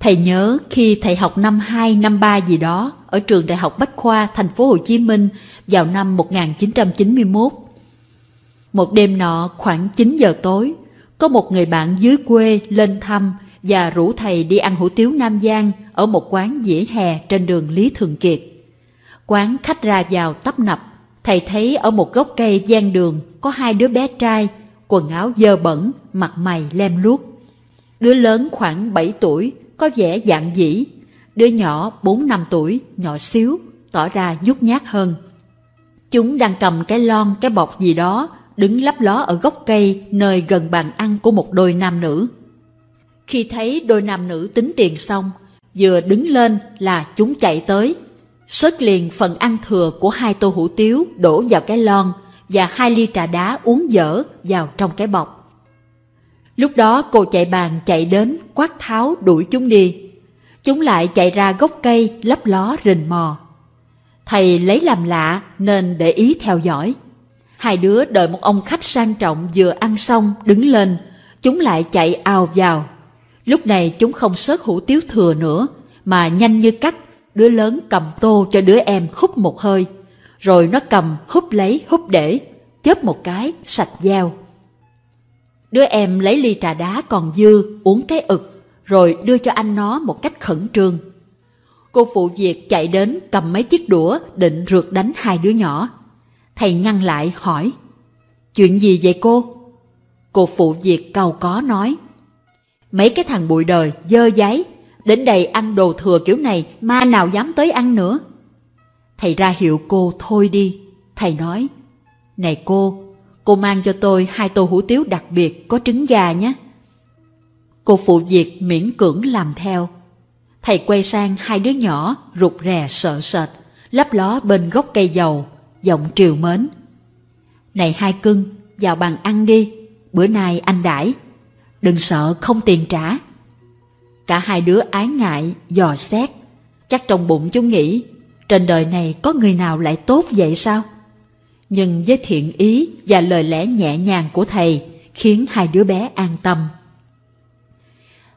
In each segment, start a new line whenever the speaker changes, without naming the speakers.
Thầy nhớ khi thầy học năm 2, năm 3 gì đó ở trường Đại học Bách khoa thành phố Hồ Chí Minh vào năm 1991. Một đêm nọ khoảng 9 giờ tối, có một người bạn dưới quê lên thăm và rủ thầy đi ăn hủ tiếu Nam Giang ở một quán dĩa hè trên đường Lý Thường Kiệt. Quán khách ra vào tấp nập, thầy thấy ở một gốc cây gian đường có hai đứa bé trai, quần áo dơ bẩn, mặt mày lem luốc. Đứa lớn khoảng 7 tuổi, có vẻ dạng dĩ. Đứa nhỏ 4-5 tuổi, nhỏ xíu, tỏ ra nhút nhát hơn. Chúng đang cầm cái lon, cái bọc gì đó, đứng lấp ló ở gốc cây nơi gần bàn ăn của một đôi nam nữ. Khi thấy đôi nam nữ tính tiền xong, vừa đứng lên là chúng chạy tới. Sớt liền phần ăn thừa của hai tô hủ tiếu đổ vào cái lon và hai ly trà đá uống dở vào trong cái bọc. Lúc đó cô chạy bàn chạy đến quát tháo đuổi chúng đi. Chúng lại chạy ra gốc cây lấp ló rình mò. Thầy lấy làm lạ nên để ý theo dõi. Hai đứa đợi một ông khách sang trọng vừa ăn xong đứng lên, chúng lại chạy ào vào. Lúc này chúng không sớt hủ tiếu thừa nữa, mà nhanh như cắt, đứa lớn cầm tô cho đứa em hút một hơi, rồi nó cầm hút lấy hút để, chớp một cái sạch dao. Đứa em lấy ly trà đá còn dư uống cái ực, rồi đưa cho anh nó một cách khẩn trương. Cô phụ việc chạy đến cầm mấy chiếc đũa định rượt đánh hai đứa nhỏ. Thầy ngăn lại hỏi, chuyện gì vậy cô? Cô phụ việc cầu có nói, mấy cái thằng bụi đời dơ giấy, đến đây ăn đồ thừa kiểu này ma nào dám tới ăn nữa. Thầy ra hiệu cô thôi đi, thầy nói, này cô, cô mang cho tôi hai tô hủ tiếu đặc biệt có trứng gà nhé. Cô phụ việc miễn cưỡng làm theo. Thầy quay sang hai đứa nhỏ rụt rè sợ sệt, lấp ló bên gốc cây dầu, giọng triều mến. Này hai cưng, vào bàn ăn đi, bữa nay anh đãi, đừng sợ không tiền trả. Cả hai đứa ái ngại, dò xét, chắc trong bụng chúng nghĩ, trên đời này có người nào lại tốt vậy sao? Nhưng với thiện ý và lời lẽ nhẹ nhàng của thầy khiến hai đứa bé an tâm.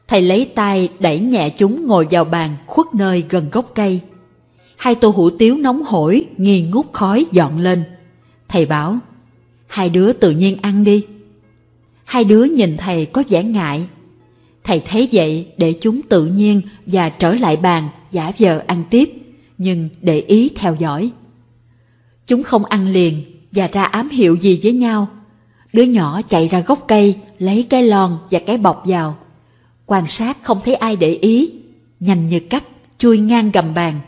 Thầy lấy tay đẩy nhẹ chúng ngồi vào bàn khuất nơi gần gốc cây. Hai tô hủ tiếu nóng hổi, nghi ngút khói dọn lên. Thầy bảo, hai đứa tự nhiên ăn đi. Hai đứa nhìn thầy có vẻ ngại. Thầy thấy vậy để chúng tự nhiên và trở lại bàn giả vờ ăn tiếp, nhưng để ý theo dõi. Chúng không ăn liền và ra ám hiệu gì với nhau. Đứa nhỏ chạy ra gốc cây, lấy cái lon và cái bọc vào. Quan sát không thấy ai để ý, nhanh như cắt, chui ngang gầm bàn.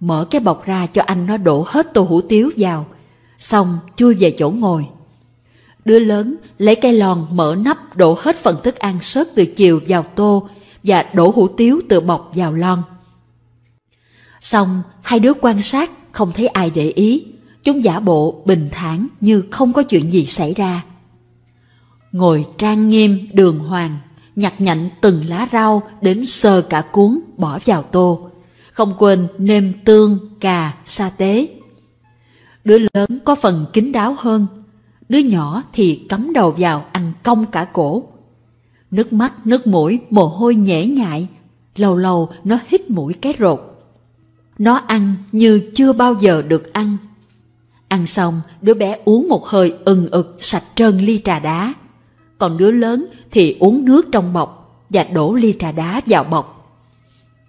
Mở cái bọc ra cho anh nó đổ hết tô hủ tiếu vào, xong chui về chỗ ngồi. Đứa lớn lấy cái lon mở nắp đổ hết phần thức ăn sớt từ chiều vào tô và đổ hủ tiếu từ bọc vào lon. Xong, hai đứa quan sát không thấy ai để ý, chúng giả bộ bình thản như không có chuyện gì xảy ra. Ngồi trang nghiêm đường hoàng, nhặt nhạnh từng lá rau đến sơ cả cuốn bỏ vào tô, không quên nêm tương, cà, sa tế. Đứa lớn có phần kín đáo hơn, đứa nhỏ thì cắm đầu vào ăn cong cả cổ. Nước mắt, nước mũi, mồ hôi nhễ nhại, lâu lâu nó hít mũi cái rột. Nó ăn như chưa bao giờ được ăn. Ăn xong, đứa bé uống một hơi ừng ực sạch trơn ly trà đá. Còn đứa lớn thì uống nước trong bọc và đổ ly trà đá vào bọc.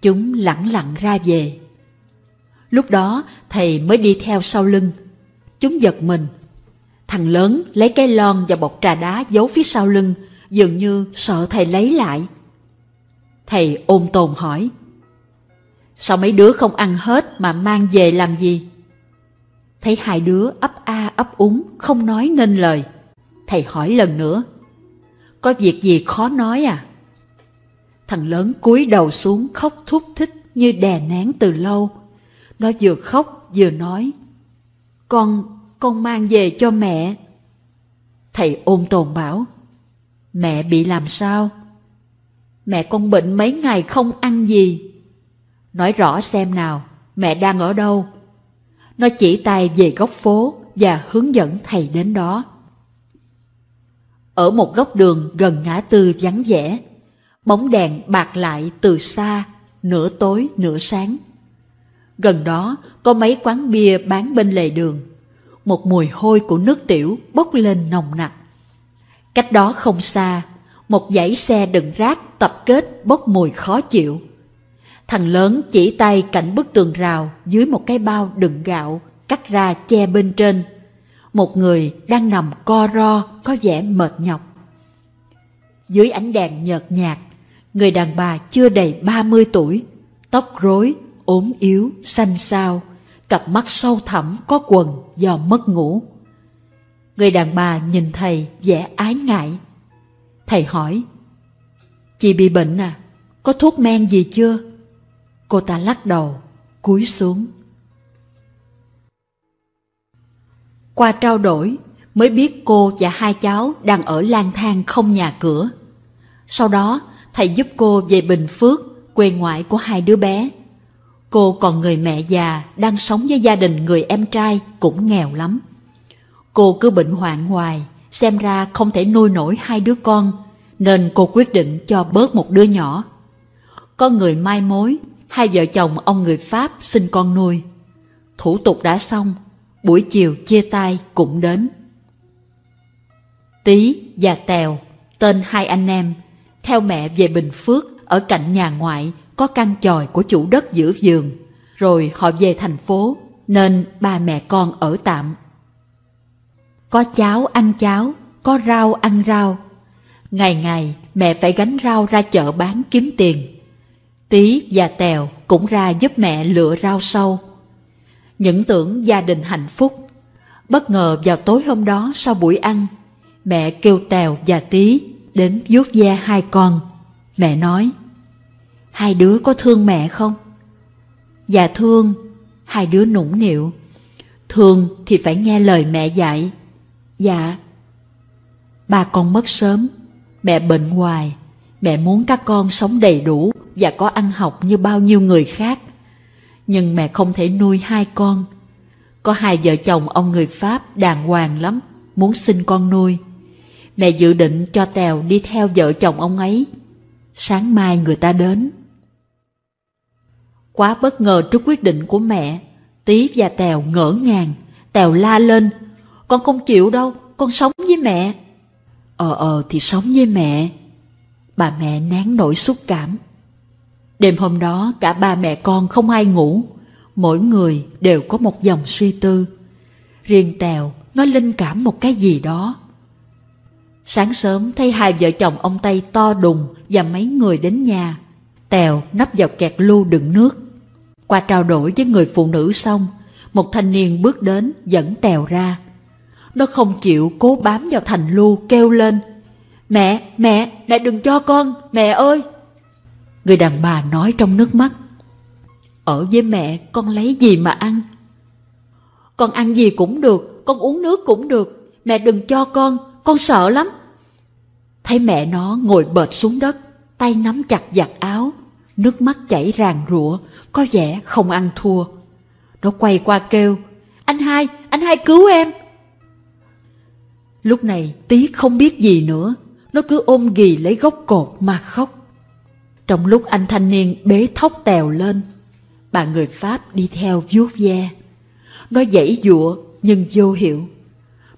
Chúng lặng lặng ra về. Lúc đó thầy mới đi theo sau lưng. Chúng giật mình. Thằng lớn lấy cái lon và bọc trà đá giấu phía sau lưng, dường như sợ thầy lấy lại. Thầy ôm tồn hỏi. Sao mấy đứa không ăn hết mà mang về làm gì? Thấy hai đứa ấp a ấp úng, không nói nên lời. Thầy hỏi lần nữa. Có việc gì khó nói à? Thằng lớn cúi đầu xuống khóc thúc thích như đè nén từ lâu. Nó vừa khóc vừa nói. Con, con mang về cho mẹ. Thầy ôm tồn bảo. Mẹ bị làm sao? Mẹ con bệnh mấy ngày không ăn gì. Nói rõ xem nào, mẹ đang ở đâu? Nó chỉ tay về góc phố và hướng dẫn thầy đến đó. Ở một góc đường gần ngã tư vắng vẻ, Bóng đèn bạc lại từ xa, nửa tối nửa sáng. Gần đó có mấy quán bia bán bên lề đường. Một mùi hôi của nước tiểu bốc lên nồng nặc. Cách đó không xa, một dãy xe đựng rác tập kết bốc mùi khó chịu. Thằng lớn chỉ tay cạnh bức tường rào dưới một cái bao đựng gạo cắt ra che bên trên. Một người đang nằm co ro có vẻ mệt nhọc. Dưới ánh đèn nhợt nhạt, người đàn bà chưa đầy 30 tuổi, tóc rối, ốm yếu, xanh xao, cặp mắt sâu thẳm có quần do mất ngủ. Người đàn bà nhìn thầy vẻ ái ngại. Thầy hỏi, Chị bị bệnh à? Có thuốc men gì chưa? Cô ta lắc đầu, cúi xuống. Qua trao đổi, mới biết cô và hai cháu đang ở lang thang không nhà cửa. Sau đó, thầy giúp cô về Bình Phước, quê ngoại của hai đứa bé. Cô còn người mẹ già đang sống với gia đình người em trai cũng nghèo lắm. Cô cứ bệnh hoạn hoài, xem ra không thể nuôi nổi hai đứa con, nên cô quyết định cho bớt một đứa nhỏ. Có người mai mối, hai vợ chồng ông người Pháp sinh con nuôi. Thủ tục đã xong, buổi chiều chia tay cũng đến. Tý và Tèo, tên hai anh em, theo mẹ về Bình Phước ở cạnh nhà ngoại có căn chòi của chủ đất giữ vườn rồi họ về thành phố nên ba mẹ con ở tạm. Có cháo ăn cháo, có rau ăn rau. Ngày ngày mẹ phải gánh rau ra chợ bán kiếm tiền. Tí và Tèo cũng ra giúp mẹ lựa rau sâu. Những tưởng gia đình hạnh phúc. Bất ngờ vào tối hôm đó sau buổi ăn, mẹ kêu Tèo và Tí đến vuốt ve hai con. Mẹ nói, hai đứa có thương mẹ không? Dạ thương, hai đứa nũng nịu. Thương thì phải nghe lời mẹ dạy. Dạ. Ba con mất sớm, mẹ bệnh hoài. Mẹ muốn các con sống đầy đủ và có ăn học như bao nhiêu người khác. Nhưng mẹ không thể nuôi hai con. Có hai vợ chồng ông người Pháp đàng hoàng lắm, muốn xin con nuôi. Mẹ dự định cho Tèo đi theo vợ chồng ông ấy. Sáng mai người ta đến. Quá bất ngờ trước quyết định của mẹ, Tí và Tèo ngỡ ngàng. Tèo la lên, con không chịu đâu, con sống với mẹ. Ờ ờ thì sống với mẹ. Bà mẹ nén nỗi xúc cảm. Đêm hôm đó cả ba mẹ con không ai ngủ, mỗi người đều có một dòng suy tư. Riêng Tèo nó linh cảm một cái gì đó. Sáng sớm thấy hai vợ chồng ông Tây to đùng và mấy người đến nhà. Tèo nấp vào kẹt lu đựng nước. Qua trao đổi với người phụ nữ xong, một thanh niên bước đến dẫn Tèo ra. Nó không chịu cố bám vào thành lu kêu lên. Mẹ, mẹ, mẹ đừng cho con, mẹ ơi! Người đàn bà nói trong nước mắt. Ở với mẹ con lấy gì mà ăn? Con ăn gì cũng được, con uống nước cũng được. Mẹ đừng cho con, con sợ lắm. Thấy mẹ nó ngồi bệt xuống đất, tay nắm chặt giặt áo, nước mắt chảy ràng rụa, có vẻ không ăn thua. Nó quay qua kêu, anh hai, anh hai cứu em. Lúc này tí không biết gì nữa, nó cứ ôm ghì lấy gốc cột mà khóc. Trong lúc anh thanh niên bế thóc tèo lên, bà người Pháp đi theo vuốt ve. Nó dãy dụa nhưng vô hiệu.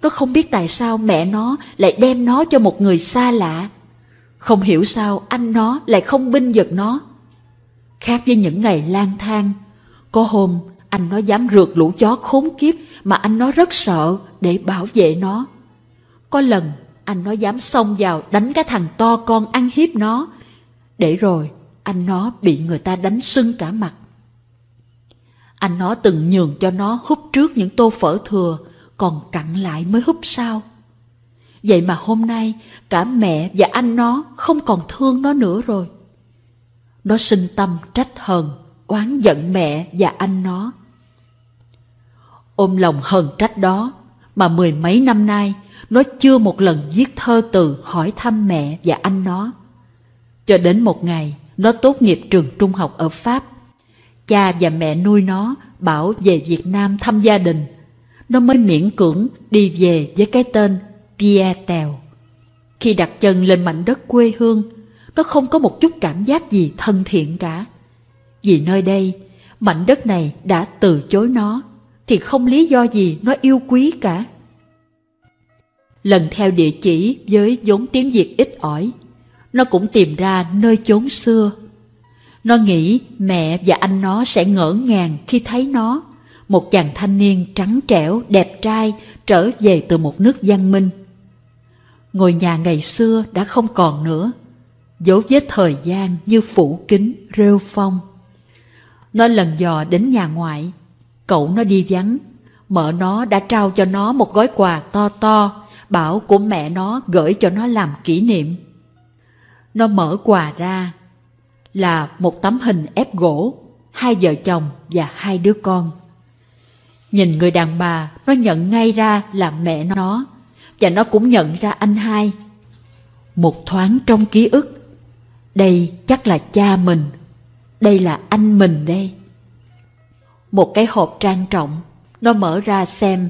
Nó không biết tại sao mẹ nó lại đem nó cho một người xa lạ. Không hiểu sao anh nó lại không binh giật nó. Khác với những ngày lang thang, có hôm anh nó dám rượt lũ chó khốn kiếp mà anh nó rất sợ để bảo vệ nó. Có lần anh nó dám xông vào đánh cái thằng to con ăn hiếp nó, để rồi anh nó bị người ta đánh sưng cả mặt. Anh nó từng nhường cho nó hút trước những tô phở thừa, còn cặn lại mới húp sau. Vậy mà hôm nay cả mẹ và anh nó không còn thương nó nữa rồi. Nó sinh tâm trách hờn, oán giận mẹ và anh nó. Ôm lòng hờn trách đó mà mười mấy năm nay nó chưa một lần viết thơ từ hỏi thăm mẹ và anh nó. Cho đến một ngày nó tốt nghiệp trường trung học ở Pháp. Cha và mẹ nuôi nó bảo về Việt Nam thăm gia đình nó mới miễn cưỡng đi về với cái tên Pierre Tèo. Khi đặt chân lên mảnh đất quê hương, nó không có một chút cảm giác gì thân thiện cả. Vì nơi đây, mảnh đất này đã từ chối nó, thì không lý do gì nó yêu quý cả. Lần theo địa chỉ với vốn tiếng Việt ít ỏi, nó cũng tìm ra nơi chốn xưa. Nó nghĩ mẹ và anh nó sẽ ngỡ ngàng khi thấy nó, một chàng thanh niên trắng trẻo, đẹp trai trở về từ một nước văn minh. Ngôi nhà ngày xưa đã không còn nữa, dấu vết thời gian như phủ kính, rêu phong. Nó lần dò đến nhà ngoại, cậu nó đi vắng, mợ nó đã trao cho nó một gói quà to to, bảo của mẹ nó gửi cho nó làm kỷ niệm. Nó mở quà ra, là một tấm hình ép gỗ, hai vợ chồng và hai đứa con. Nhìn người đàn bà, nó nhận ngay ra là mẹ nó, và nó cũng nhận ra anh hai. Một thoáng trong ký ức, đây chắc là cha mình, đây là anh mình đây. Một cái hộp trang trọng, nó mở ra xem,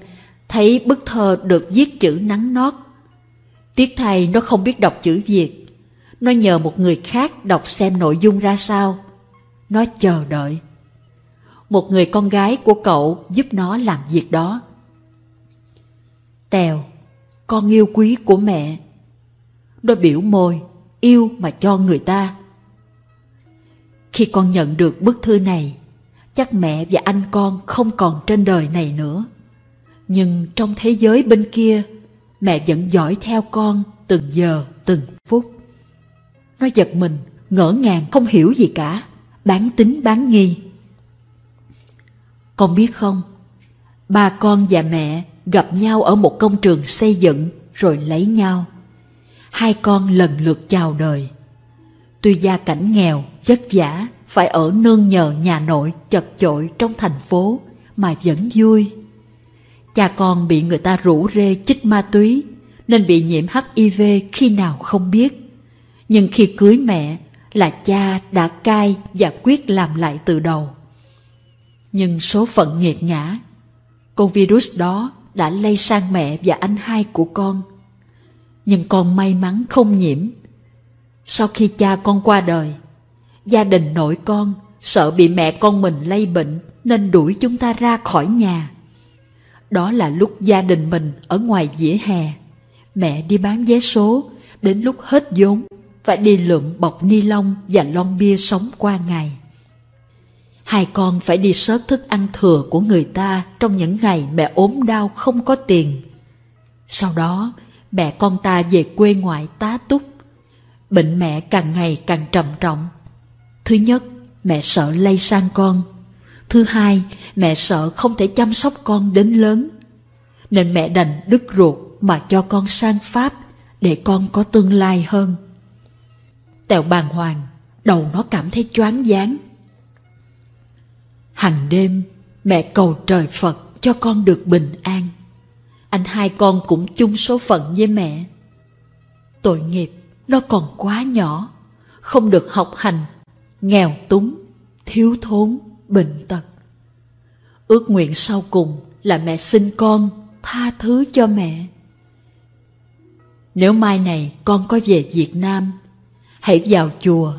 thấy bức thơ được viết chữ nắng nót. Tiếc thay nó không biết đọc chữ Việt, nó nhờ một người khác đọc xem nội dung ra sao. Nó chờ đợi. Một người con gái của cậu giúp nó làm việc đó. Tèo, con yêu quý của mẹ. Nó biểu môi, yêu mà cho người ta. Khi con nhận được bức thư này, chắc mẹ và anh con không còn trên đời này nữa. Nhưng trong thế giới bên kia, mẹ vẫn dõi theo con từng giờ, từng phút. Nó giật mình, ngỡ ngàng không hiểu gì cả, bán tính bán nghi. Con biết không, ba con và mẹ gặp nhau ở một công trường xây dựng rồi lấy nhau. Hai con lần lượt chào đời. Tuy gia cảnh nghèo, vất vả, phải ở nương nhờ nhà nội chật chội trong thành phố mà vẫn vui. Cha con bị người ta rủ rê chích ma túy nên bị nhiễm HIV khi nào không biết. Nhưng khi cưới mẹ là cha đã cai và quyết làm lại từ đầu. Nhưng số phận nghiệt ngã, con virus đó đã lây sang mẹ và anh hai của con. Nhưng con may mắn không nhiễm. Sau khi cha con qua đời, gia đình nội con sợ bị mẹ con mình lây bệnh nên đuổi chúng ta ra khỏi nhà. Đó là lúc gia đình mình ở ngoài vỉa hè. Mẹ đi bán vé số, đến lúc hết vốn phải đi lượm bọc ni lông và lon bia sống qua ngày. Hai con phải đi sớt thức ăn thừa của người ta trong những ngày mẹ ốm đau không có tiền. Sau đó, mẹ con ta về quê ngoại tá túc. Bệnh mẹ càng ngày càng trầm trọng. Thứ nhất, mẹ sợ lây sang con. Thứ hai, mẹ sợ không thể chăm sóc con đến lớn. Nên mẹ đành đứt ruột mà cho con sang Pháp để con có tương lai hơn. Tèo bàng hoàng, đầu nó cảm thấy choáng váng. Hằng đêm, mẹ cầu trời Phật cho con được bình an. Anh hai con cũng chung số phận với mẹ. Tội nghiệp, nó còn quá nhỏ, không được học hành, nghèo túng, thiếu thốn, bệnh tật. Ước nguyện sau cùng là mẹ xin con, tha thứ cho mẹ. Nếu mai này con có về Việt Nam hãy vào chùa,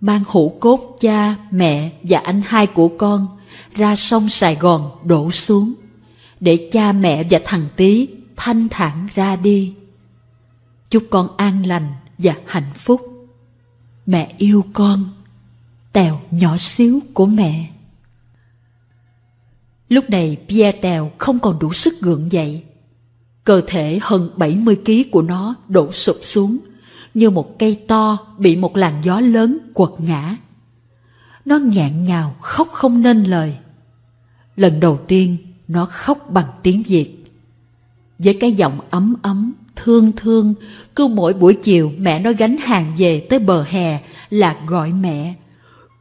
mang hũ cốt cha, mẹ và anh hai của con ra sông Sài Gòn đổ xuống, để cha mẹ và thằng tí thanh thản ra đi. Chúc con an lành và hạnh phúc. Mẹ yêu con, Tèo nhỏ xíu của mẹ. Lúc này Pierre Tèo không còn đủ sức gượng dậy. Cơ thể hơn 70 kg của nó đổ sụp xuống, như một cây to bị một làn gió lớn quật ngã. Nó ngạn ngào khóc không nên lời. Lần đầu tiên nó khóc bằng tiếng Việt. Với cái giọng ấm ấm, thương thương, cứ mỗi buổi chiều mẹ nó gánh hàng về tới bờ hè là gọi mẹ.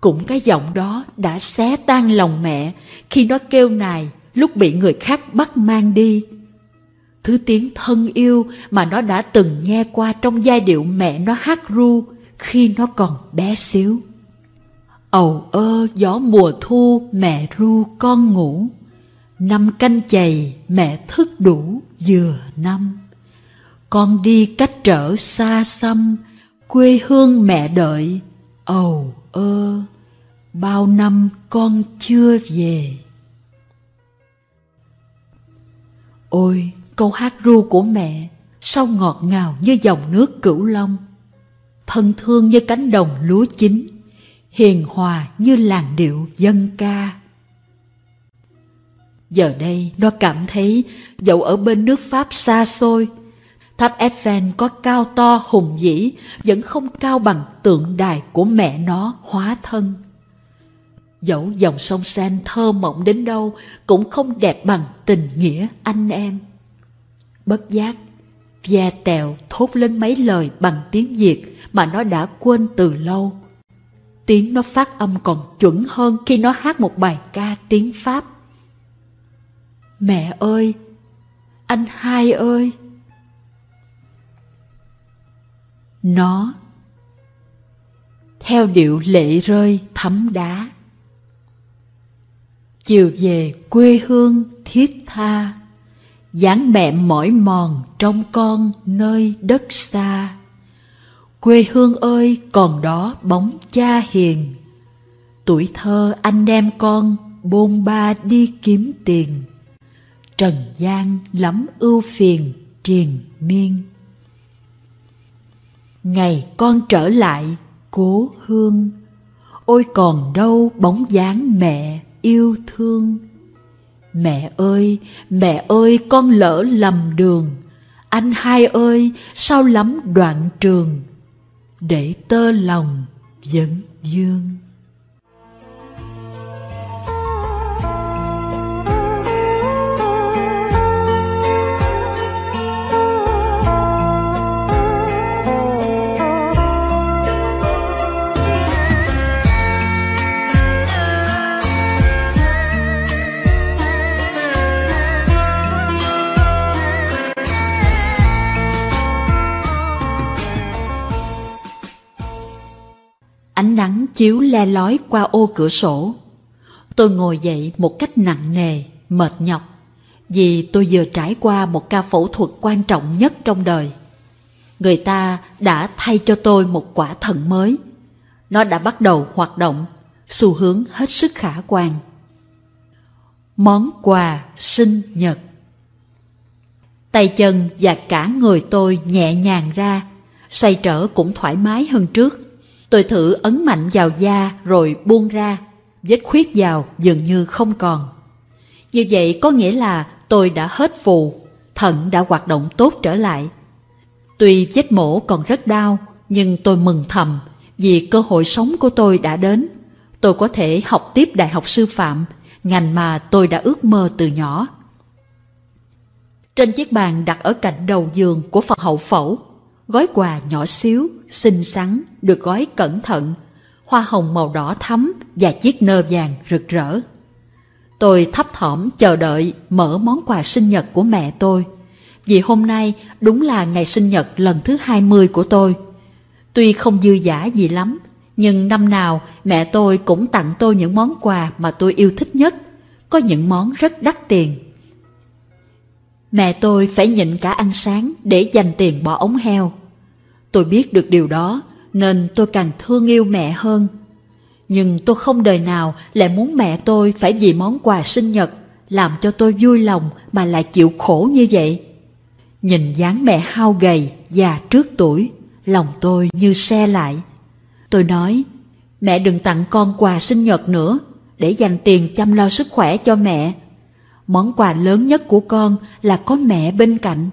Cũng cái giọng đó đã xé tan lòng mẹ khi nó kêu nài lúc bị người khác bắt mang đi thứ tiếng thân yêu mà nó đã từng nghe qua trong giai điệu mẹ nó hát ru khi nó còn bé xíu. Ầu ơ gió mùa thu mẹ ru con ngủ, năm canh chày mẹ thức đủ vừa năm. Con đi cách trở xa xăm, quê hương mẹ đợi, ầu ơ, bao năm con chưa về. Ôi, câu hát ru của mẹ, sao ngọt ngào như dòng nước cửu long, thân thương như cánh đồng lúa chín, hiền hòa như làn điệu dân ca. Giờ đây nó cảm thấy dẫu ở bên nước Pháp xa xôi, tháp Eiffel có cao to hùng vĩ vẫn không cao bằng tượng đài của mẹ nó hóa thân. Dẫu dòng sông Sen thơ mộng đến đâu cũng không đẹp bằng tình nghĩa anh em. Bất giác, gia Tèo thốt lên mấy lời bằng tiếng Việt mà nó đã quên từ lâu. Tiếng nó phát âm còn chuẩn hơn khi nó hát một bài ca tiếng Pháp. Mẹ ơi! Anh hai ơi! Nó Theo điệu lệ rơi thấm đá Chiều về quê hương thiết tha dáng mẹ mỏi mòn trong con nơi đất xa. Quê hương ơi, còn đó bóng cha hiền. Tuổi thơ anh em con bôn ba đi kiếm tiền. Trần gian lắm ưu phiền triền miên. Ngày con trở lại, cố hương. Ôi còn đâu bóng dáng mẹ yêu thương mẹ ơi mẹ ơi, con lỡ lầm đường. Anh hai ơi, sao lắm đoạn trường? Để tơ lòng, vẫn dương. Ánh nắng chiếu le lói qua ô cửa sổ. Tôi ngồi dậy một cách nặng nề, mệt nhọc, vì tôi vừa trải qua một ca phẫu thuật quan trọng nhất trong đời. Người ta đã thay cho tôi một quả thận mới. Nó đã bắt đầu hoạt động, xu hướng hết sức khả quan. Món quà sinh nhật Tay chân và cả người tôi nhẹ nhàng ra, xoay trở cũng thoải mái hơn trước. Tôi thử ấn mạnh vào da rồi buông ra, vết khuyết vào dường như không còn. Như vậy có nghĩa là tôi đã hết phù, thận đã hoạt động tốt trở lại. Tuy vết mổ còn rất đau, nhưng tôi mừng thầm vì cơ hội sống của tôi đã đến. Tôi có thể học tiếp đại học sư phạm, ngành mà tôi đã ước mơ từ nhỏ. Trên chiếc bàn đặt ở cạnh đầu giường của phòng hậu phẫu gói quà nhỏ xíu, xinh xắn, được gói cẩn thận, hoa hồng màu đỏ thắm và chiếc nơ vàng rực rỡ. Tôi thấp thỏm chờ đợi mở món quà sinh nhật của mẹ tôi, vì hôm nay đúng là ngày sinh nhật lần thứ 20 của tôi. Tuy không dư giả gì lắm, nhưng năm nào mẹ tôi cũng tặng tôi những món quà mà tôi yêu thích nhất, có những món rất đắt tiền. Mẹ tôi phải nhịn cả ăn sáng để dành tiền bỏ ống heo. Tôi biết được điều đó nên tôi càng thương yêu mẹ hơn. Nhưng tôi không đời nào lại muốn mẹ tôi phải vì món quà sinh nhật làm cho tôi vui lòng mà lại chịu khổ như vậy. Nhìn dáng mẹ hao gầy, già trước tuổi, lòng tôi như xe lại. Tôi nói, mẹ đừng tặng con quà sinh nhật nữa, để dành tiền chăm lo sức khỏe cho mẹ. Món quà lớn nhất của con là có mẹ bên cạnh.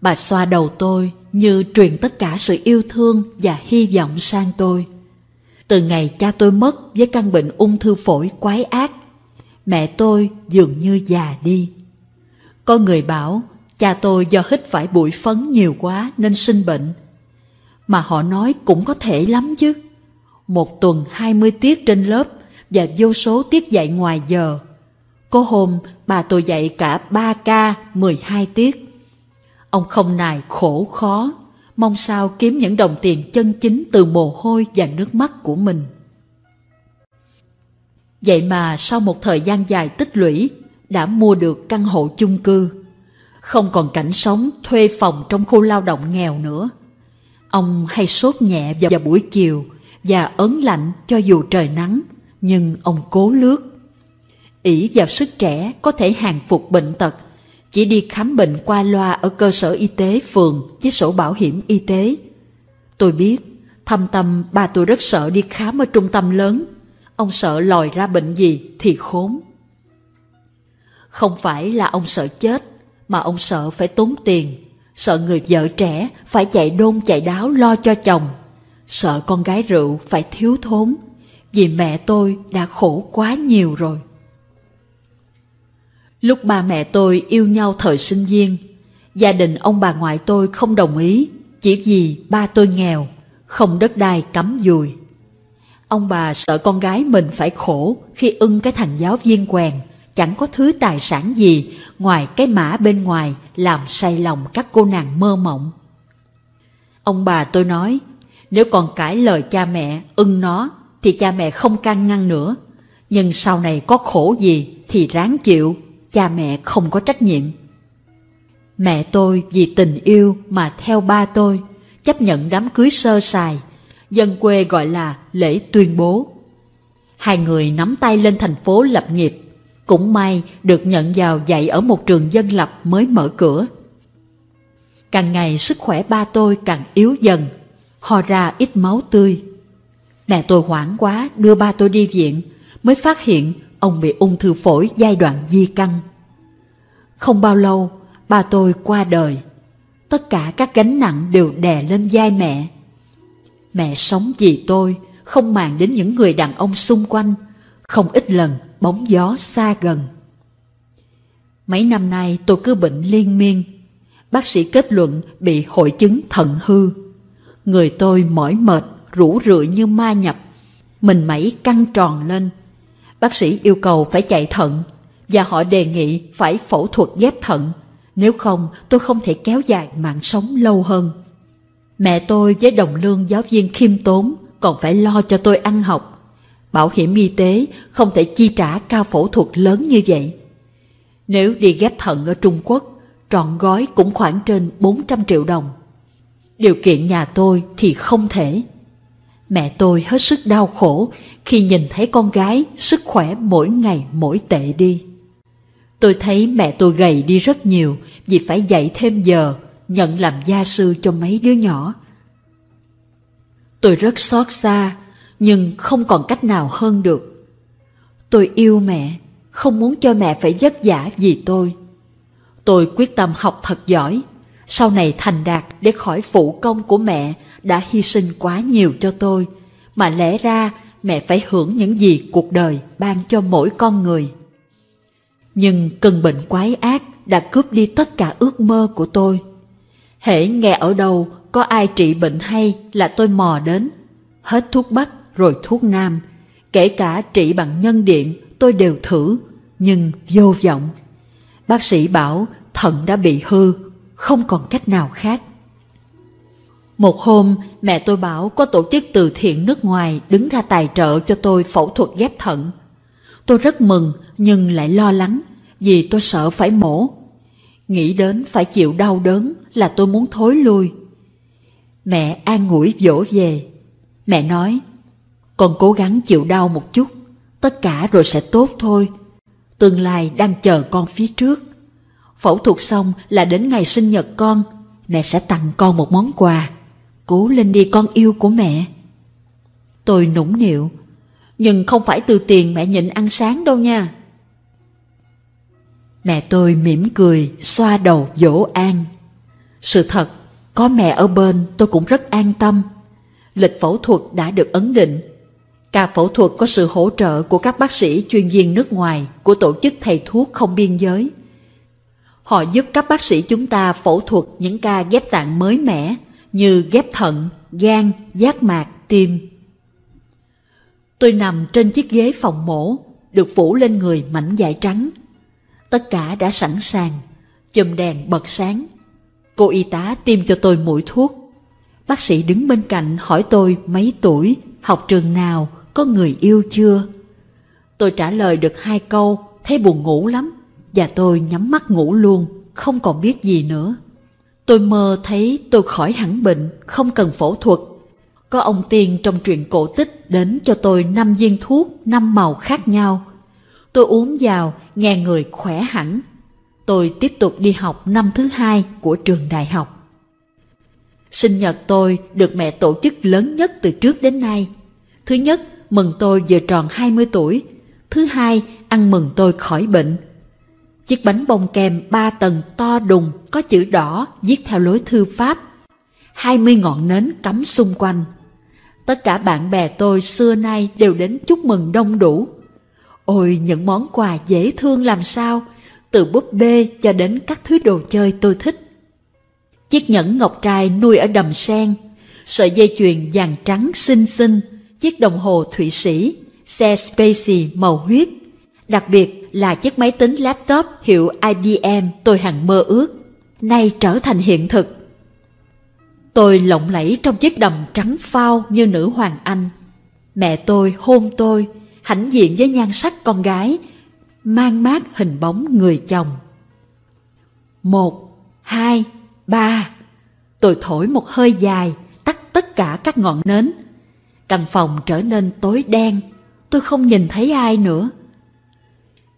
Bà xoa đầu tôi như truyền tất cả sự yêu thương và hy vọng sang tôi. Từ ngày cha tôi mất với căn bệnh ung thư phổi quái ác, mẹ tôi dường như già đi. Có người bảo cha tôi do hít phải bụi phấn nhiều quá nên sinh bệnh. Mà họ nói cũng có thể lắm chứ. Một tuần 20 tiết trên lớp và vô số tiết dạy ngoài giờ. Có hôm bà tôi dạy cả 3 ca 12 tiết. Ông không nài khổ khó, mong sao kiếm những đồng tiền chân chính từ mồ hôi và nước mắt của mình. Vậy mà sau một thời gian dài tích lũy, đã mua được căn hộ chung cư. Không còn cảnh sống thuê phòng trong khu lao động nghèo nữa. Ông hay sốt nhẹ vào buổi chiều và ớn lạnh cho dù trời nắng, nhưng ông cố lướt. ỷ vào sức trẻ có thể hàng phục bệnh tật, chỉ đi khám bệnh qua loa ở cơ sở y tế phường với sổ bảo hiểm y tế. Tôi biết, thâm tâm bà tôi rất sợ đi khám ở trung tâm lớn. Ông sợ lòi ra bệnh gì thì khốn. Không phải là ông sợ chết, mà ông sợ phải tốn tiền, sợ người vợ trẻ phải chạy đôn chạy đáo lo cho chồng, sợ con gái rượu phải thiếu thốn, vì mẹ tôi đã khổ quá nhiều rồi. Lúc ba mẹ tôi yêu nhau thời sinh viên, gia đình ông bà ngoại tôi không đồng ý chỉ vì ba tôi nghèo, không đất đai cắm dùi. Ông bà sợ con gái mình phải khổ khi ưng cái thằng giáo viên quèn, chẳng có thứ tài sản gì ngoài cái mã bên ngoài làm say lòng các cô nàng mơ mộng. Ông bà tôi nói, nếu còn cãi lời cha mẹ ưng nó thì cha mẹ không can ngăn nữa. Nhưng sau này có khổ gì thì ráng chịu, cha mẹ không có trách nhiệm. Mẹ tôi vì tình yêu mà theo ba tôi, chấp nhận đám cưới sơ sài, dân quê gọi là lễ tuyên bố. Hai người nắm tay lên thành phố lập nghiệp, cũng may được nhận vào dạy ở một trường dân lập mới mở cửa. Càng ngày sức khỏe ba tôi càng yếu dần, ho ra ít máu tươi. Mẹ tôi hoảng quá đưa ba tôi đi viện, mới phát hiện ông bị ung thư phổi giai đoạn di căn. Không bao lâu, ba tôi qua đời. Tất cả các gánh nặng đều đè lên vai mẹ. Mẹ sống vì tôi, không màng đến những người đàn ông xung quanh, không ít lần bóng gió xa gần. Mấy năm nay tôi cứ bệnh liên miên. Bác sĩ kết luận bị hội chứng thận hư. Người tôi mỏi mệt, rũ rượi như ma nhập. Mình mẩy căng tròn lên. Bác sĩ yêu cầu phải chạy thận và họ đề nghị phải phẫu thuật ghép thận. Nếu không tôi không thể kéo dài mạng sống lâu hơn. Mẹ tôi với đồng lương giáo viên khiêm tốn còn phải lo cho tôi ăn học Bảo hiểm y tế không thể chi trả cao phẫu thuật lớn như vậy. Nếu đi ghép thận ở Trung Quốc, trọn gói cũng khoảng trên 400 triệu đồng. Điều kiện nhà tôi thì không thể. Mẹ tôi hết sức đau khổ khi nhìn thấy con gái sức khỏe mỗi ngày mỗi tệ đi. Tôi thấy mẹ tôi gầy đi rất nhiều vì phải dạy thêm giờ, nhận làm gia sư cho mấy đứa nhỏ. Tôi rất xót xa nhưng không còn cách nào hơn được. Tôi yêu mẹ, không muốn cho mẹ phải vất vả vì tôi. Tôi quyết tâm học thật giỏi, sau này thành đạt để khỏi phụ công của mẹ đã hy sinh quá nhiều cho tôi, mà lẽ ra mẹ phải hưởng những gì cuộc đời ban cho mỗi con người. Nhưng cơn bệnh quái ác đã cướp đi tất cả ước mơ của tôi. Hễ nghe ở đâu có ai trị bệnh hay là tôi mò đến, hết thuốc bắc rồi thuốc nam, kể cả trị bằng nhân điện tôi đều thử, nhưng vô vọng. Bác sĩ bảo thận đã bị hư, không còn cách nào khác. Một hôm, mẹ tôi bảo có tổ chức từ thiện nước ngoài đứng ra tài trợ cho tôi phẫu thuật ghép thận. Tôi rất mừng nhưng lại lo lắng vì tôi sợ phải mổ. Nghĩ đến phải chịu đau đớn là tôi muốn thối lui. Mẹ an ủi dỗ về. Mẹ nói, con cố gắng chịu đau một chút, tất cả rồi sẽ tốt thôi. Tương lai đang chờ con phía trước. Phẫu thuật xong là đến ngày sinh nhật con, mẹ sẽ tặng con một món quà. Cố lên đi con yêu của mẹ. Tôi nũng nịu, nhưng không phải từ tiền mẹ nhịn ăn sáng đâu nha. Mẹ tôi mỉm cười, xoa đầu dỗ an. Sự thật, có mẹ ở bên tôi cũng rất an tâm. Lịch phẫu thuật đã được ấn định Ca phẫu thuật có sự hỗ trợ của các bác sĩ chuyên viên nước ngoài của tổ chức thầy thuốc không biên giới. Họ giúp các bác sĩ chúng ta phẫu thuật những ca ghép tạng mới mẻ như ghép thận, gan, giác mạc, tim. Tôi nằm trên chiếc ghế phòng mổ, được phủ lên người mảnh vải trắng. Tất cả đã sẵn sàng, chùm đèn bật sáng. Cô y tá tiêm cho tôi mũi thuốc. Bác sĩ đứng bên cạnh hỏi tôi mấy tuổi, học trường nào, có người yêu chưa? Tôi trả lời được hai câu, thấy buồn ngủ lắm, và tôi nhắm mắt ngủ luôn, không còn biết gì nữa. Tôi mơ thấy tôi khỏi hẳn bệnh, không cần phẫu thuật. Có ông tiên trong truyện cổ tích đến cho tôi năm viên thuốc, năm màu khác nhau. Tôi uống vào, nghe người khỏe hẳn. Tôi tiếp tục đi học năm thứ hai của trường đại học. Sinh nhật tôi được mẹ tổ chức lớn nhất từ trước đến nay. Thứ nhất, mừng tôi vừa tròn 20 tuổi. Thứ hai, ăn mừng tôi khỏi bệnh. Chiếc bánh bông kem ba tầng to đùng có chữ đỏ viết theo lối thư pháp. 20 ngọn nến cắm xung quanh. Tất cả bạn bè tôi xưa nay đều đến chúc mừng đông đủ. Ôi những món quà dễ thương làm sao, từ búp bê cho đến các thứ đồ chơi tôi thích. Chiếc nhẫn ngọc trai nuôi ở đầm sen, sợi dây chuyền vàng trắng xinh xinh, chiếc đồng hồ Thụy Sĩ, xe Spacey màu huyết. Đặc biệt là chiếc máy tính laptop hiệu IBM tôi hằng mơ ước, nay trở thành hiện thực. Tôi lộng lẫy trong chiếc đầm trắng phao như nữ hoàng Anh. Mẹ tôi hôn tôi, hãnh diện với nhan sắc con gái, mang mát hình bóng người chồng. Một, hai, ba. Tôi thổi một hơi dài, tắt tất cả các ngọn nến. Căn phòng trở nên tối đen, tôi không nhìn thấy ai nữa.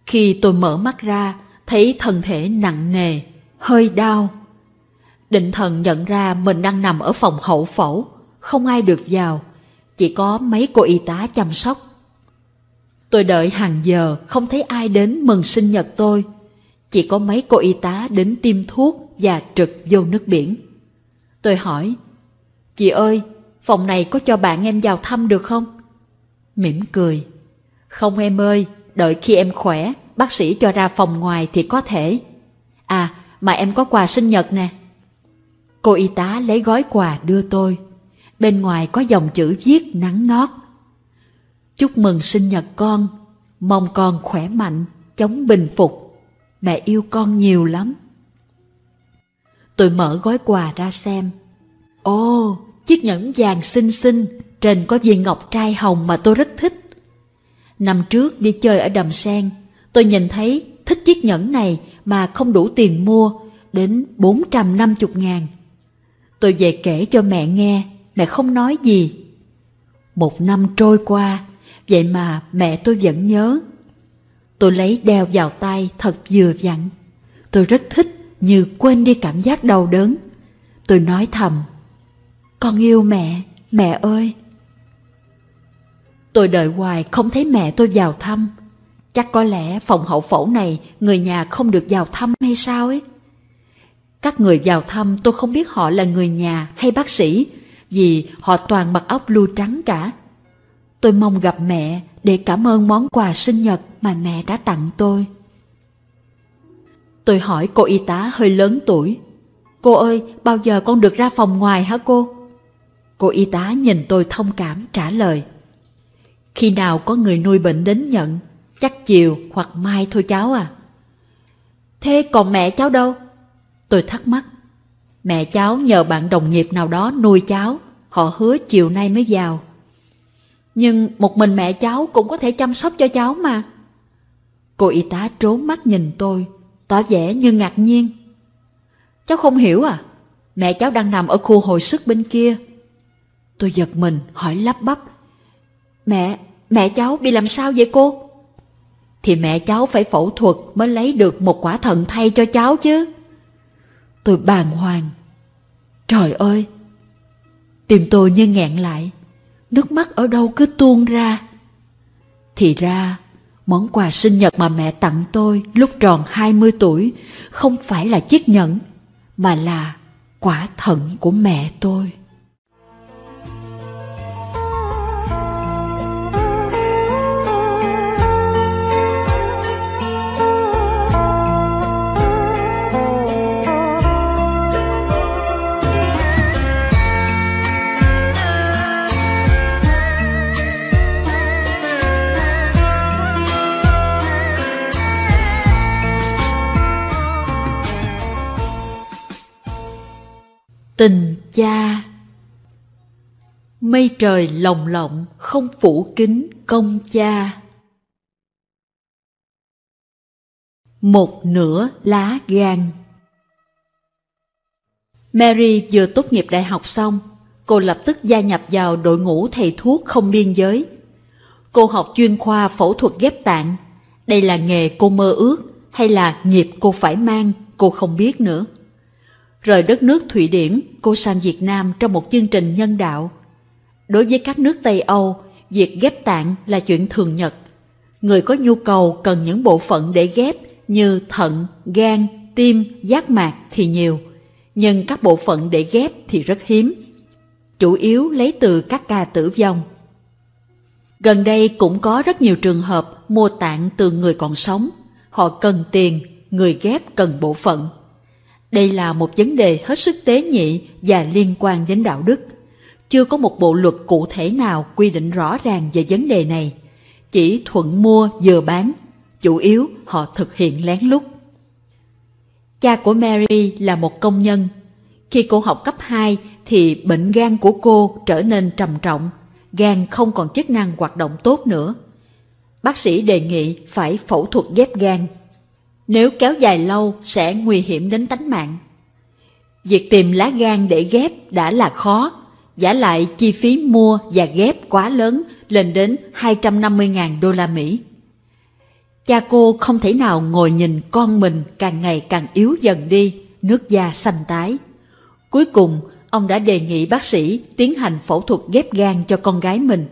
Khi tôi mở mắt ra, thấy thân thể nặng nề, hơi đau. Định thần nhận ra mình đang nằm ở phòng hậu phẫu, không ai được vào, chỉ có mấy cô y tá chăm sóc. Tôi đợi hàng giờ không thấy ai đến mừng sinh nhật tôi. Chỉ có mấy cô y tá đến tiêm thuốc và trực vô nước biển. Tôi hỏi, chị ơi, phòng này có cho bạn em vào thăm được không? Mỉm cười, không em ơi, đợi khi em khỏe, bác sĩ cho ra phòng ngoài thì có thể. À, mà em có quà sinh nhật nè. Cô y tá lấy gói quà đưa tôi. Bên ngoài có dòng chữ viết nắng nót. Chúc mừng sinh nhật con, mong con khỏe mạnh, chống bình phục. Mẹ yêu con nhiều lắm. Tôi mở gói quà ra xem. Ồ, chiếc nhẫn vàng xinh xinh, trên có viên ngọc trai hồng mà tôi rất thích. Năm trước đi chơi ở đầm sen, tôi nhìn thấy thích chiếc nhẫn này mà không đủ tiền mua, đến 450 ngàn. Tôi về kể cho mẹ nghe, mẹ không nói gì. Một năm trôi qua, vậy mà mẹ tôi vẫn nhớ. Tôi lấy đeo vào tay thật vừa vặn. Tôi rất thích như quên đi cảm giác đau đớn. Tôi nói thầm, con yêu mẹ, mẹ ơi. Tôi đợi hoài không thấy mẹ tôi vào thăm. Chắc có lẽ phòng hậu phẫu này người nhà không được vào thăm hay sao ấy. Các người vào thăm tôi không biết họ là người nhà hay bác sĩ vì họ toàn mặc áo blue trắng cả. Tôi mong gặp mẹ để cảm ơn món quà sinh nhật mà mẹ đã tặng tôi. Tôi hỏi cô y tá hơi lớn tuổi. Cô ơi, bao giờ con được ra phòng ngoài hả cô? Cô y tá nhìn tôi thông cảm trả lời. Khi nào có người nuôi bệnh đến nhận, chắc chiều hoặc mai thôi cháu à. Thế còn mẹ cháu đâu? Tôi thắc mắc. Mẹ cháu nhờ bạn đồng nghiệp nào đó nuôi cháu, họ hứa chiều nay mới vào. Nhưng một mình mẹ cháu cũng có thể chăm sóc cho cháu mà. Cô y tá trốn mắt nhìn tôi, tỏ vẻ như ngạc nhiên. Cháu không hiểu à? Mẹ cháu đang nằm ở khu hồi sức bên kia. Tôi giật mình hỏi lắp bắp. Mẹ, mẹ cháu bị làm sao vậy cô? Thì mẹ cháu phải phẫu thuật mới lấy được một quả thận thay cho cháu chứ. Tôi bàng hoàng. Trời ơi! Tim tôi như nghẹn lại. Nước mắt ở đâu cứ tuôn ra. Thì ra, món quà sinh nhật mà mẹ tặng tôi lúc tròn 20 tuổi không phải là chiếc nhẫn, mà là quả thận của mẹ tôi. Tình cha Mây trời lồng lộng không phủ kín công cha Một nửa lá gan Mary vừa tốt nghiệp đại học xong, cô lập tức gia nhập vào đội ngũ thầy thuốc không biên giới. Cô học chuyên khoa phẫu thuật ghép tạng. Đây là nghề cô mơ ước hay là nghiệp cô phải mang, cô không biết nữa. Rời đất nước Thụy Điển, cô sang Việt Nam trong một chương trình nhân đạo. Đối với các nước Tây Âu, việc ghép tạng là chuyện thường nhật. Người có nhu cầu cần những bộ phận để ghép như thận, gan, tim, giác mạc thì nhiều, nhưng các bộ phận để ghép thì rất hiếm. Chủ yếu lấy từ các ca tử vong. Gần đây cũng có rất nhiều trường hợp mua tạng từ người còn sống. Họ cần tiền, người ghép cần bộ phận. Đây là một vấn đề hết sức tế nhị và liên quan đến đạo đức. Chưa có một bộ luật cụ thể nào quy định rõ ràng về vấn đề này. Chỉ thuận mua vừa bán, chủ yếu họ thực hiện lén lút. Cha của Mary là một công nhân. Khi cô học cấp 2 thì bệnh gan của cô trở nên trầm trọng, gan không còn chức năng hoạt động tốt nữa. Bác sĩ đề nghị phải phẫu thuật ghép gan. Nếu kéo dài lâu sẽ nguy hiểm đến tánh mạng. Việc tìm lá gan để ghép đã là khó, giả lại chi phí mua và ghép quá lớn lên đến 250.000 đô la Mỹ. Cha cô không thể nào ngồi nhìn con mình càng ngày càng yếu dần đi, nước da xanh tái. Cuối cùng, ông đã đề nghị bác sĩ tiến hành phẫu thuật ghép gan cho con gái mình.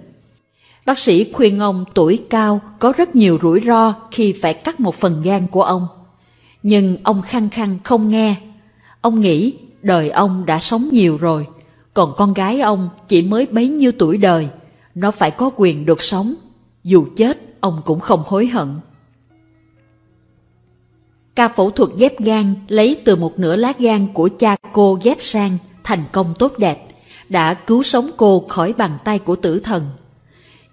Bác sĩ khuyên ông tuổi cao có rất nhiều rủi ro khi phải cắt một phần gan của ông. Nhưng ông khăng khăng không nghe. Ông nghĩ đời ông đã sống nhiều rồi, còn con gái ông chỉ mới bấy nhiêu tuổi đời, nó phải có quyền được sống. Dù chết, ông cũng không hối hận. Ca phẫu thuật ghép gan lấy từ một nửa lá gan của cha cô ghép sang thành công tốt đẹp, đã cứu sống cô khỏi bàn tay của tử thần.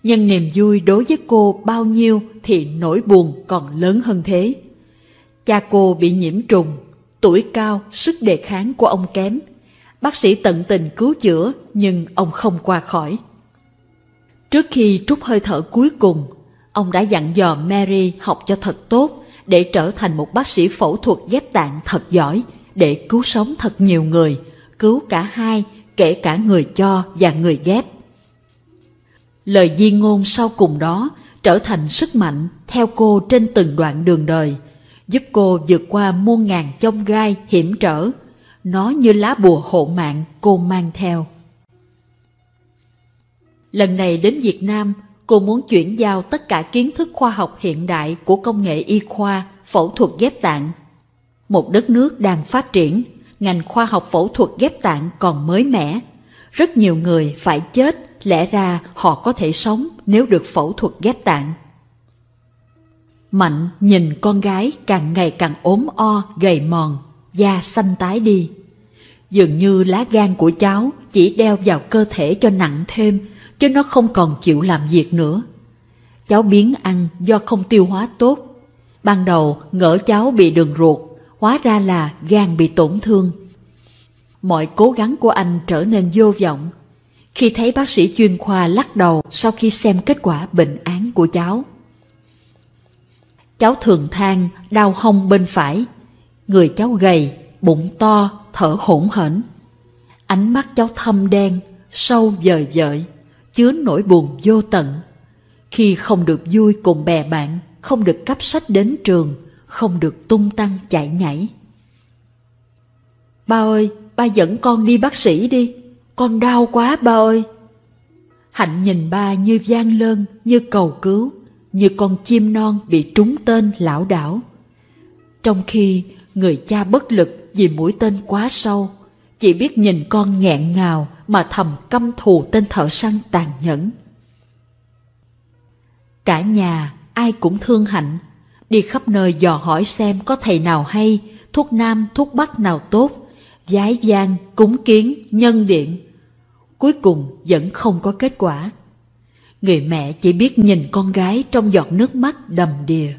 Nhưng niềm vui đối với cô bao nhiêu thì nỗi buồn còn lớn hơn thế. Cha cô bị nhiễm trùng, tuổi cao, sức đề kháng của ông kém. Bác sĩ tận tình cứu chữa nhưng ông không qua khỏi. Trước khi trút hơi thở cuối cùng, ông đã dặn dò Mary học cho thật tốt để trở thành một bác sĩ phẫu thuật ghép tạng thật giỏi để cứu sống thật nhiều người, cứu cả hai, kể cả người cho và người ghép. Lời di ngôn sau cùng đó trở thành sức mạnh theo cô trên từng đoạn đường đời, giúp cô vượt qua muôn ngàn chông gai hiểm trở. Nó như lá bùa hộ mạng cô mang theo. Lần này đến Việt Nam, cô muốn chuyển giao tất cả kiến thức khoa học hiện đại của công nghệ y khoa, phẫu thuật ghép tạng. Một đất nước đang phát triển, ngành khoa học phẫu thuật ghép tạng còn mới mẻ. Rất nhiều người phải chết, lẽ ra họ có thể sống nếu được phẫu thuật ghép tạng. Mạnh nhìn con gái càng ngày càng ốm o, gầy mòn, da xanh tái đi. Dường như lá gan của cháu chỉ đeo vào cơ thể cho nặng thêm, chứ nó không còn chịu làm việc nữa. Cháu biến ăn do không tiêu hóa tốt. Ban đầu ngỡ cháu bị đường ruột, hóa ra là gan bị tổn thương. Mọi cố gắng của anh trở nên vô vọng. Khi thấy bác sĩ chuyên khoa lắc đầu sau khi xem kết quả bệnh án của cháu. Cháu thường than đau hông bên phải. Người cháu gầy, bụng to, thở hổn hển. Ánh mắt cháu thâm đen, sâu dời dợi, chứa nỗi buồn vô tận. Khi không được vui cùng bè bạn, không được cấp sách đến trường, không được tung tăng chạy nhảy. Ba ơi, ba dẫn con đi bác sĩ đi, con đau quá ba ơi. Hạnh nhìn ba như gian lơn, như cầu cứu, như con chim non bị trúng tên lão đảo. Trong khi người cha bất lực vì mũi tên quá sâu, chỉ biết nhìn con nghẹn ngào mà thầm căm thù tên thợ săn tàn nhẫn. Cả nhà ai cũng thương hạnh, đi khắp nơi dò hỏi xem có thầy nào hay, thuốc nam, thuốc bắc nào tốt, giái gian, cúng kiến, nhân điện. Cuối cùng vẫn không có kết quả. Người mẹ chỉ biết nhìn con gái trong giọt nước mắt đầm đìa.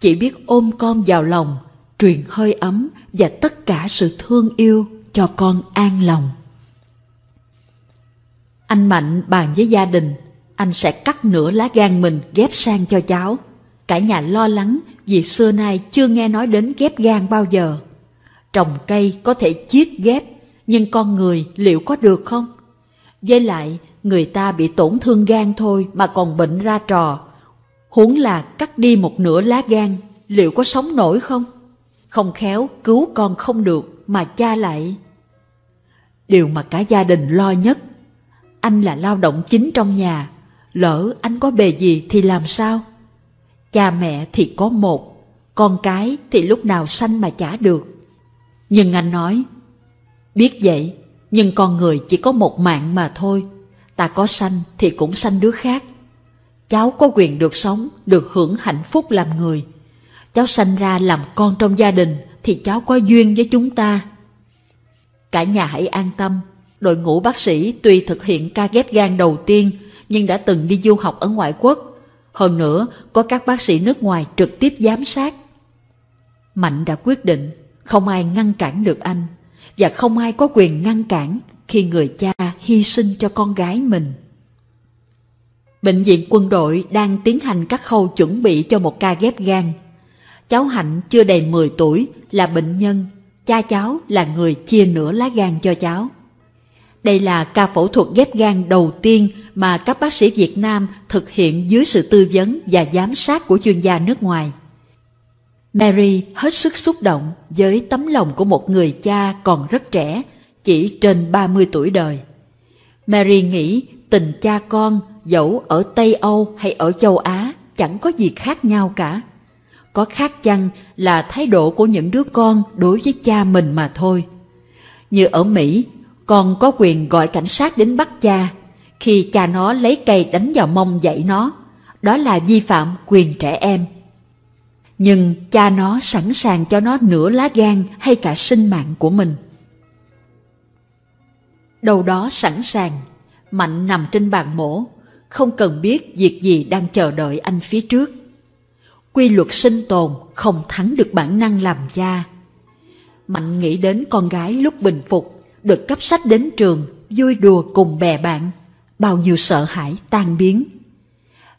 Chỉ biết ôm con vào lòng, truyền hơi ấm và tất cả sự thương yêu cho con an lòng. Anh Mạnh bàn với gia đình, anh sẽ cắt nửa lá gan mình ghép sang cho cháu. Cả nhà lo lắng vì xưa nay chưa nghe nói đến ghép gan bao giờ. Trồng cây có thể chiết ghép, Nhưng con người liệu có được không? Với lại, người ta bị tổn thương gan thôi mà còn bệnh ra trò. Huống là cắt đi một nửa lá gan, liệu có sống nổi không? Không khéo cứu con không được mà cha lại. Điều mà cả gia đình lo nhất, anh là lao động chính trong nhà, lỡ anh có bề gì thì làm sao? Cha mẹ thì có một, con cái thì lúc nào sanh mà chả được. Nhưng anh nói, biết vậy, nhưng con người chỉ có một mạng mà thôi, ta có sanh thì cũng sanh đứa khác. Cháu có quyền được sống, được hưởng hạnh phúc làm người. Cháu sanh ra làm con trong gia đình thì cháu có duyên với chúng ta. Cả nhà hãy an tâm, đội ngũ bác sĩ tuy thực hiện ca ghép gan đầu tiên nhưng đã từng đi du học ở ngoại quốc. Hơn nữa, có các bác sĩ nước ngoài trực tiếp giám sát. Mạnh đã quyết định, không ai ngăn cản được anh, và không ai có quyền ngăn cản khi người cha hy sinh cho con gái mình. Bệnh viện quân đội đang tiến hành các khâu chuẩn bị cho một ca ghép gan. Cháu Hạnh chưa đầy 10 tuổi là bệnh nhân, cha cháu là người chia nửa lá gan cho cháu. Đây là ca phẫu thuật ghép gan đầu tiên mà các bác sĩ Việt Nam thực hiện dưới sự tư vấn và giám sát của chuyên gia nước ngoài. Mary hết sức xúc động với tấm lòng của một người cha còn rất trẻ, chỉ trên 30 tuổi đời. Mary nghĩ tình cha con dẫu ở Tây Âu hay ở châu Á chẳng có gì khác nhau cả. Có khác chăng là thái độ của những đứa con đối với cha mình mà thôi. Như ở Mỹ, con có quyền gọi cảnh sát đến bắt cha khi cha nó lấy cây đánh vào mông dạy nó. Đó là vi phạm quyền trẻ em. Nhưng cha nó sẵn sàng cho nó nửa lá gan hay cả sinh mạng của mình. đầu đó sẵn sàng, Mạnh nằm trên bàn mổ, không cần biết việc gì đang chờ đợi anh phía trước. Quy luật sinh tồn không thắng được bản năng làm cha. Mạnh nghĩ đến con gái lúc bình phục, được cấp sách đến trường, vui đùa cùng bè bạn, bao nhiêu sợ hãi tan biến.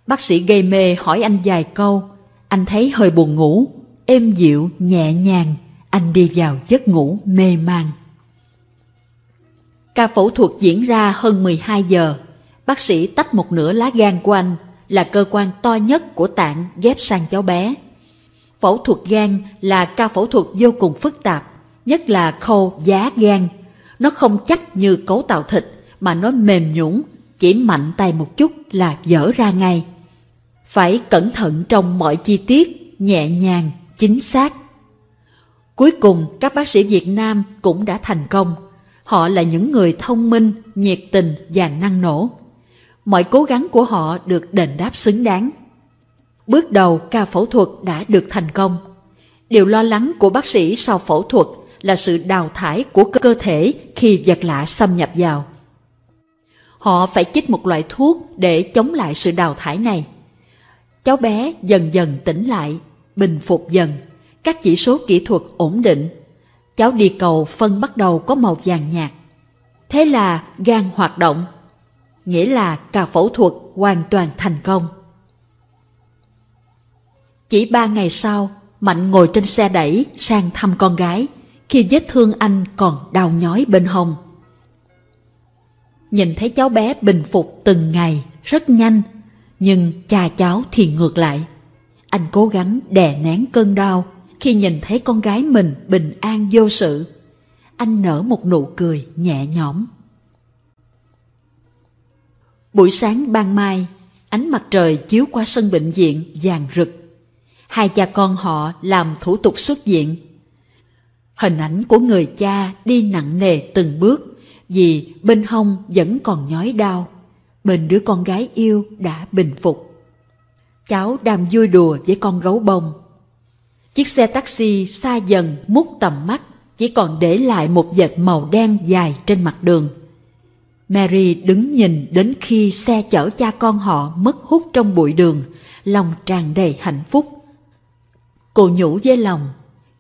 Bác sĩ gây mê hỏi anh vài câu, anh thấy hơi buồn ngủ, êm dịu, nhẹ nhàng, anh đi vào giấc ngủ mê man. Ca phẫu thuật diễn ra hơn 12 giờ, bác sĩ tách một nửa lá gan của anh là cơ quan to nhất của tạng ghép sang cháu bé. Phẫu thuật gan là ca phẫu thuật vô cùng phức tạp, nhất là khâu giá gan. Nó không chắc như cấu tạo thịt mà nó mềm nhũn, chỉ mạnh tay một chút là dở ra ngay. Phải cẩn thận trong mọi chi tiết, nhẹ nhàng, chính xác. Cuối cùng các bác sĩ Việt Nam cũng đã thành công. Họ là những người thông minh, nhiệt tình và năng nổ mọi cố gắng của họ được đền đáp xứng đáng. Bước đầu ca phẫu thuật đã được thành công. Điều lo lắng của bác sĩ sau phẫu thuật là sự đào thải của cơ thể khi vật lạ xâm nhập vào. Họ phải chích một loại thuốc để chống lại sự đào thải này. Cháu bé dần dần tỉnh lại, bình phục dần, các chỉ số kỹ thuật ổn định. Cháu đi cầu phân bắt đầu có màu vàng nhạt. Thế là gan hoạt động nghĩa là ca phẫu thuật hoàn toàn thành công. Chỉ ba ngày sau, Mạnh ngồi trên xe đẩy sang thăm con gái, khi vết thương anh còn đau nhói bên hông. Nhìn thấy cháu bé bình phục từng ngày, rất nhanh, nhưng cha cháu thì ngược lại. Anh cố gắng đè nén cơn đau khi nhìn thấy con gái mình bình an vô sự. Anh nở một nụ cười nhẹ nhõm. Buổi sáng ban mai, ánh mặt trời chiếu qua sân bệnh viện vàng rực. Hai cha con họ làm thủ tục xuất viện. Hình ảnh của người cha đi nặng nề từng bước vì bên hông vẫn còn nhói đau. Bên đứa con gái yêu đã bình phục. Cháu đang vui đùa với con gấu bông. Chiếc xe taxi xa dần mút tầm mắt, chỉ còn để lại một vệt màu đen dài trên mặt đường. Mary đứng nhìn đến khi xe chở cha con họ mất hút trong bụi đường, lòng tràn đầy hạnh phúc. Cô nhủ với lòng,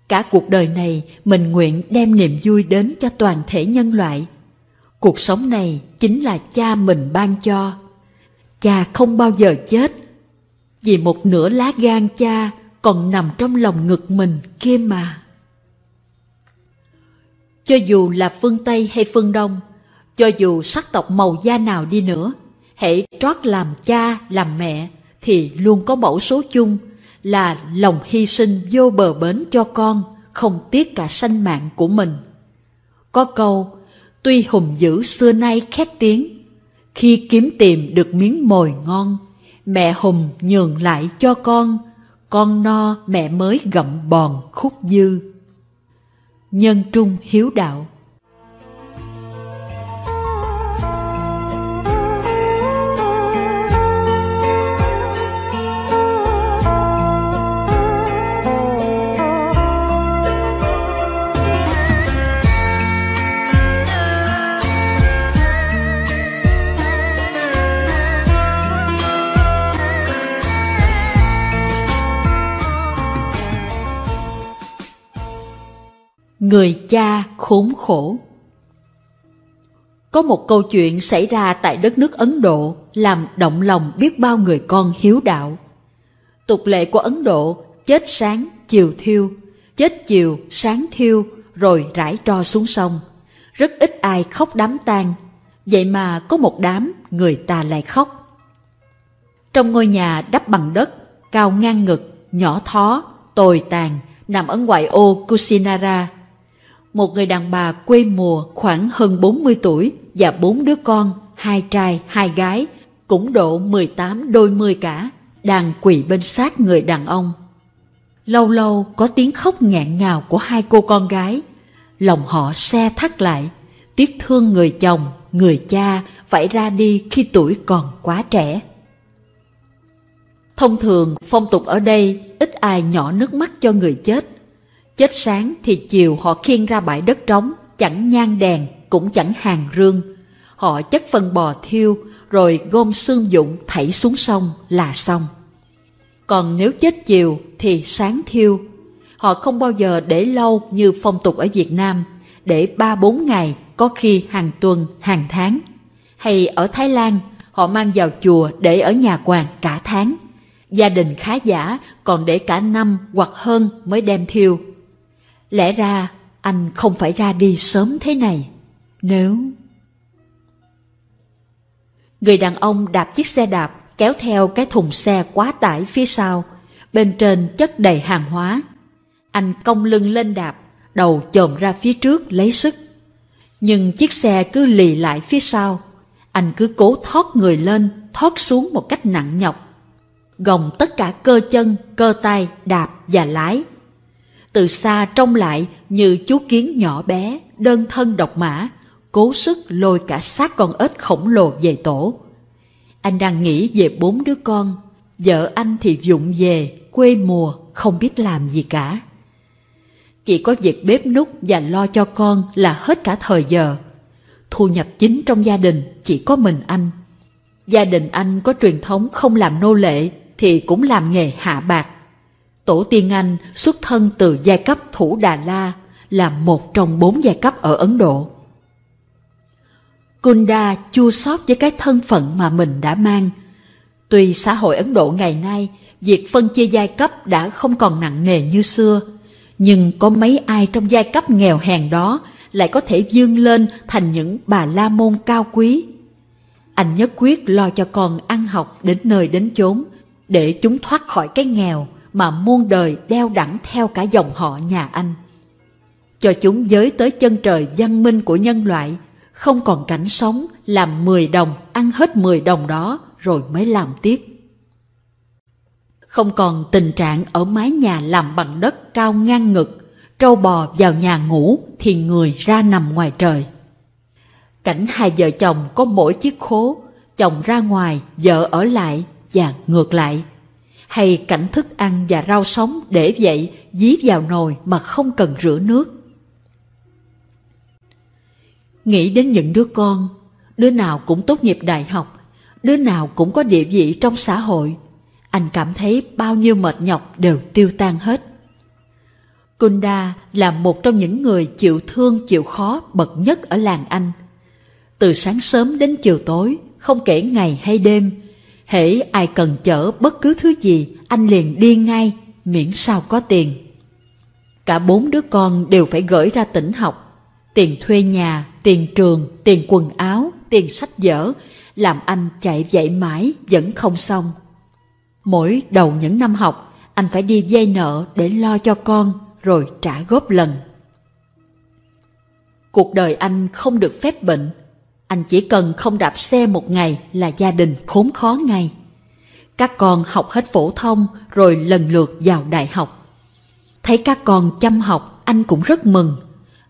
cả cuộc đời này mình nguyện đem niềm vui đến cho toàn thể nhân loại. Cuộc sống này chính là cha mình ban cho. Cha không bao giờ chết, vì một nửa lá gan cha còn nằm trong lòng ngực mình kia mà. Cho dù là phương Tây hay phương Đông, cho dù sắc tộc màu da nào đi nữa, hãy trót làm cha, làm mẹ, thì luôn có mẫu số chung là lòng hy sinh vô bờ bến cho con, không tiếc cả sanh mạng của mình. Có câu, tuy hùng dữ xưa nay khét tiếng, khi kiếm tìm được miếng mồi ngon, mẹ hùng nhường lại cho con, con no mẹ mới gặm bòn khúc dư. Nhân trung hiếu đạo Người cha khốn khổ Có một câu chuyện xảy ra tại đất nước Ấn Độ làm động lòng biết bao người con hiếu đạo. Tục lệ của Ấn Độ chết sáng, chiều thiêu, chết chiều, sáng thiêu, rồi rải tro xuống sông. Rất ít ai khóc đám tang, vậy mà có một đám người ta lại khóc. Trong ngôi nhà đắp bằng đất, cao ngang ngực, nhỏ thó, tồi tàn, nằm ở ngoại ô Kusinara, một người đàn bà quê mùa khoảng hơn 40 tuổi và bốn đứa con, hai trai, hai gái, cũng độ 18 đôi mươi cả, đang quỳ bên sát người đàn ông. Lâu lâu có tiếng khóc nghẹn ngào của hai cô con gái, lòng họ xe thắt lại, tiếc thương người chồng, người cha phải ra đi khi tuổi còn quá trẻ. Thông thường, phong tục ở đây ít ai nhỏ nước mắt cho người chết, Chết sáng thì chiều họ khiêng ra bãi đất trống, chẳng nhang đèn, cũng chẳng hàng rương. Họ chất phân bò thiêu, rồi gom xương dụng thảy xuống sông là xong. Còn nếu chết chiều thì sáng thiêu. Họ không bao giờ để lâu như phong tục ở Việt Nam, để ba bốn ngày, có khi hàng tuần, hàng tháng. Hay ở Thái Lan, họ mang vào chùa để ở nhà quàng cả tháng. Gia đình khá giả còn để cả năm hoặc hơn mới đem thiêu. Lẽ ra anh không phải ra đi sớm thế này, nếu... Người đàn ông đạp chiếc xe đạp kéo theo cái thùng xe quá tải phía sau, bên trên chất đầy hàng hóa. Anh cong lưng lên đạp, đầu chồm ra phía trước lấy sức. Nhưng chiếc xe cứ lì lại phía sau, anh cứ cố thoát người lên, thoát xuống một cách nặng nhọc. Gồng tất cả cơ chân, cơ tay, đạp và lái từ xa trông lại như chú kiến nhỏ bé, đơn thân độc mã, cố sức lôi cả xác con ếch khổng lồ về tổ. Anh đang nghĩ về bốn đứa con, vợ anh thì vụng về, quê mùa, không biết làm gì cả. Chỉ có việc bếp nút và lo cho con là hết cả thời giờ. Thu nhập chính trong gia đình chỉ có mình anh. Gia đình anh có truyền thống không làm nô lệ thì cũng làm nghề hạ bạc Tổ tiên Anh xuất thân từ giai cấp Thủ Đà La, là một trong bốn giai cấp ở Ấn Độ. Kunda chua xót với cái thân phận mà mình đã mang. Tuy xã hội Ấn Độ ngày nay, việc phân chia giai cấp đã không còn nặng nề như xưa, nhưng có mấy ai trong giai cấp nghèo hèn đó lại có thể vươn lên thành những bà la môn cao quý. Anh nhất quyết lo cho con ăn học đến nơi đến chốn, để chúng thoát khỏi cái nghèo, mà muôn đời đeo đẳng theo cả dòng họ nhà anh. Cho chúng giới tới chân trời văn minh của nhân loại, không còn cảnh sống làm 10 đồng, ăn hết 10 đồng đó rồi mới làm tiếp. Không còn tình trạng ở mái nhà làm bằng đất cao ngang ngực, trâu bò vào nhà ngủ thì người ra nằm ngoài trời. Cảnh hai vợ chồng có mỗi chiếc khố, chồng ra ngoài, vợ ở lại và ngược lại hay cảnh thức ăn và rau sống để vậy dí vào nồi mà không cần rửa nước. Nghĩ đến những đứa con, đứa nào cũng tốt nghiệp đại học, đứa nào cũng có địa vị trong xã hội, anh cảm thấy bao nhiêu mệt nhọc đều tiêu tan hết. Kunda là một trong những người chịu thương chịu khó bậc nhất ở làng Anh. Từ sáng sớm đến chiều tối, không kể ngày hay đêm, hễ ai cần chở bất cứ thứ gì, anh liền đi ngay, miễn sao có tiền. Cả bốn đứa con đều phải gửi ra tỉnh học. Tiền thuê nhà, tiền trường, tiền quần áo, tiền sách vở, làm anh chạy dậy mãi vẫn không xong. Mỗi đầu những năm học, anh phải đi vay nợ để lo cho con rồi trả góp lần. Cuộc đời anh không được phép bệnh, anh chỉ cần không đạp xe một ngày là gia đình khốn khó ngay. Các con học hết phổ thông rồi lần lượt vào đại học. Thấy các con chăm học, anh cũng rất mừng.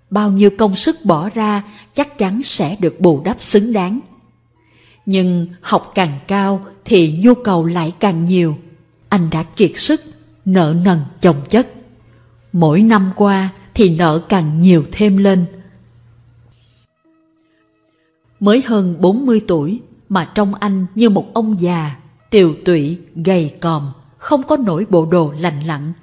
Bao nhiêu công sức bỏ ra chắc chắn sẽ được bù đắp xứng đáng. Nhưng học càng cao thì nhu cầu lại càng nhiều. Anh đã kiệt sức, nợ nần chồng chất. Mỗi năm qua thì nợ càng nhiều thêm lên. Mới hơn 40 tuổi mà trông anh như một ông già, tiều tụy, gầy còm, không có nổi bộ đồ lành lặn.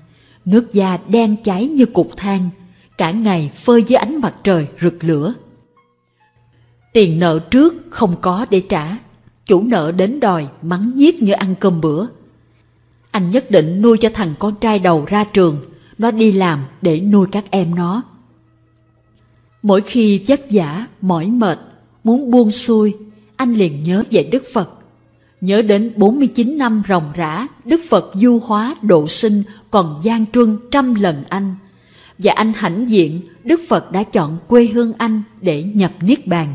Nước da đen cháy như cục than, cả ngày phơi dưới ánh mặt trời rực lửa. Tiền nợ trước không có để trả, chủ nợ đến đòi mắng nhiếc như ăn cơm bữa. Anh nhất định nuôi cho thằng con trai đầu ra trường, nó đi làm để nuôi các em nó. Mỗi khi vất vả, mỏi mệt, muốn buông xuôi, anh liền nhớ về Đức Phật. Nhớ đến 49 năm ròng rã, Đức Phật du hóa độ sinh còn gian truân trăm lần anh. Và anh hãnh diện, Đức Phật đã chọn quê hương anh để nhập Niết Bàn.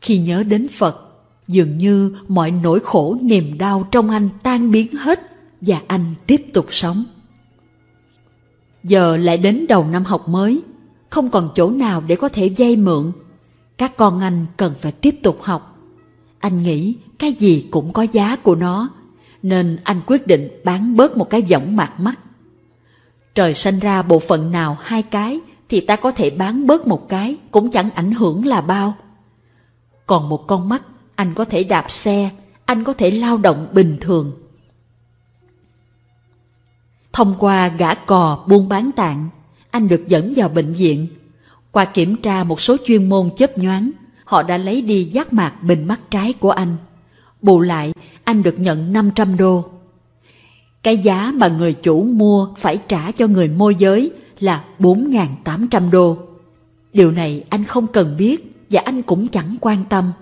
Khi nhớ đến Phật, dường như mọi nỗi khổ niềm đau trong anh tan biến hết và anh tiếp tục sống. Giờ lại đến đầu năm học mới, không còn chỗ nào để có thể vay mượn. Các con anh cần phải tiếp tục học. Anh nghĩ cái gì cũng có giá của nó, nên anh quyết định bán bớt một cái võng mặt mắt. Trời sanh ra bộ phận nào hai cái thì ta có thể bán bớt một cái cũng chẳng ảnh hưởng là bao. Còn một con mắt anh có thể đạp xe, anh có thể lao động bình thường. Thông qua gã cò buôn bán tạng, anh được dẫn vào bệnh viện. Qua kiểm tra một số chuyên môn chớp nhoáng, họ đã lấy đi giác mạc bình mắt trái của anh. Bù lại, anh được nhận 500 đô. Cái giá mà người chủ mua phải trả cho người môi giới là 4.800 đô. Điều này anh không cần biết và anh cũng chẳng quan tâm.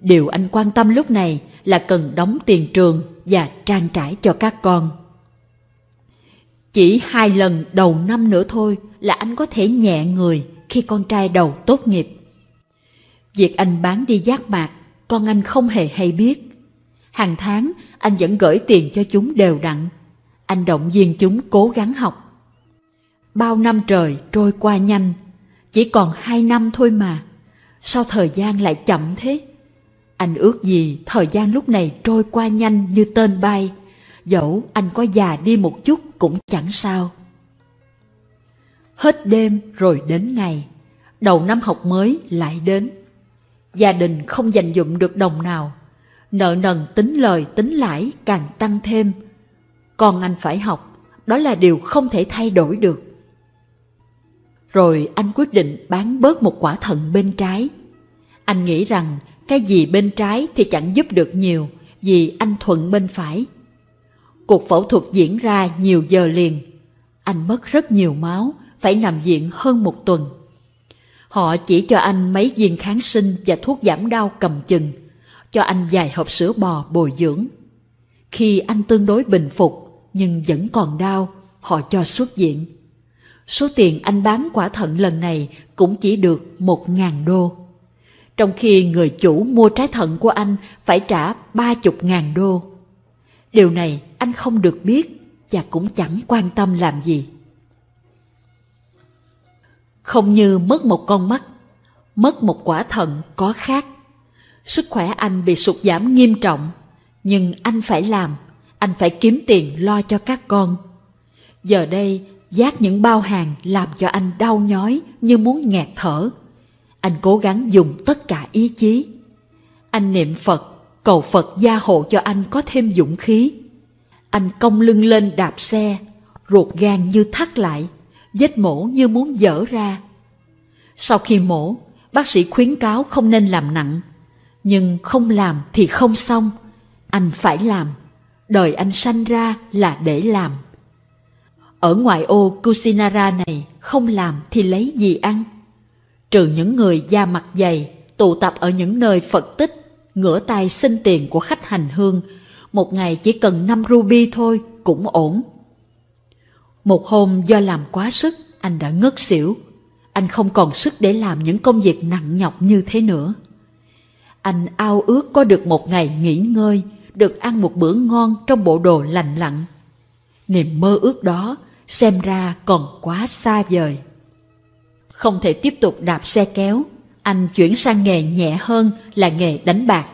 Điều anh quan tâm lúc này là cần đóng tiền trường và trang trải cho các con. Chỉ hai lần đầu năm nữa thôi là anh có thể nhẹ người khi con trai đầu tốt nghiệp. Việc anh bán đi giác mạc, con anh không hề hay biết. Hàng tháng, anh vẫn gửi tiền cho chúng đều đặn. Anh động viên chúng cố gắng học. Bao năm trời trôi qua nhanh, chỉ còn hai năm thôi mà. Sao thời gian lại chậm thế? Anh ước gì thời gian lúc này trôi qua nhanh như tên bay, dẫu anh có già đi một chút cũng chẳng sao. Hết đêm rồi đến ngày, đầu năm học mới lại đến. Gia đình không dành dụm được đồng nào, nợ nần tính lời tính lãi càng tăng thêm. Còn anh phải học, đó là điều không thể thay đổi được. Rồi anh quyết định bán bớt một quả thận bên trái. Anh nghĩ rằng cái gì bên trái thì chẳng giúp được nhiều vì anh thuận bên phải. Cuộc phẫu thuật diễn ra nhiều giờ liền. Anh mất rất nhiều máu, phải nằm viện hơn một tuần. Họ chỉ cho anh mấy viên kháng sinh và thuốc giảm đau cầm chừng, cho anh vài hộp sữa bò bồi dưỡng. Khi anh tương đối bình phục nhưng vẫn còn đau, họ cho xuất viện. Số tiền anh bán quả thận lần này cũng chỉ được một ngàn đô. Trong khi người chủ mua trái thận của anh phải trả ba chục ngàn đô. Điều này anh không được biết và cũng chẳng quan tâm làm gì. Không như mất một con mắt, mất một quả thận có khác. Sức khỏe anh bị sụt giảm nghiêm trọng, nhưng anh phải làm, anh phải kiếm tiền lo cho các con. Giờ đây, giác những bao hàng làm cho anh đau nhói như muốn nghẹt thở. Anh cố gắng dùng tất cả ý chí. Anh niệm Phật, cầu Phật gia hộ cho anh có thêm dũng khí. Anh cong lưng lên đạp xe, ruột gan như thắt lại, vết mổ như muốn dở ra. Sau khi mổ, bác sĩ khuyến cáo không nên làm nặng, nhưng không làm thì không xong, anh phải làm. Đời anh sanh ra là để làm. Ở ngoại ô Kusinara này không làm thì lấy gì ăn? trừ những người da mặt dày, tụ tập ở những nơi Phật tích, ngửa tay xin tiền của khách hành hương, một ngày chỉ cần 5 ruby thôi cũng ổn. Một hôm do làm quá sức, anh đã ngất xỉu. Anh không còn sức để làm những công việc nặng nhọc như thế nữa. Anh ao ước có được một ngày nghỉ ngơi, được ăn một bữa ngon trong bộ đồ lành lặn. Niềm mơ ước đó xem ra còn quá xa vời. Không thể tiếp tục đạp xe kéo, anh chuyển sang nghề nhẹ hơn là nghề đánh bạc.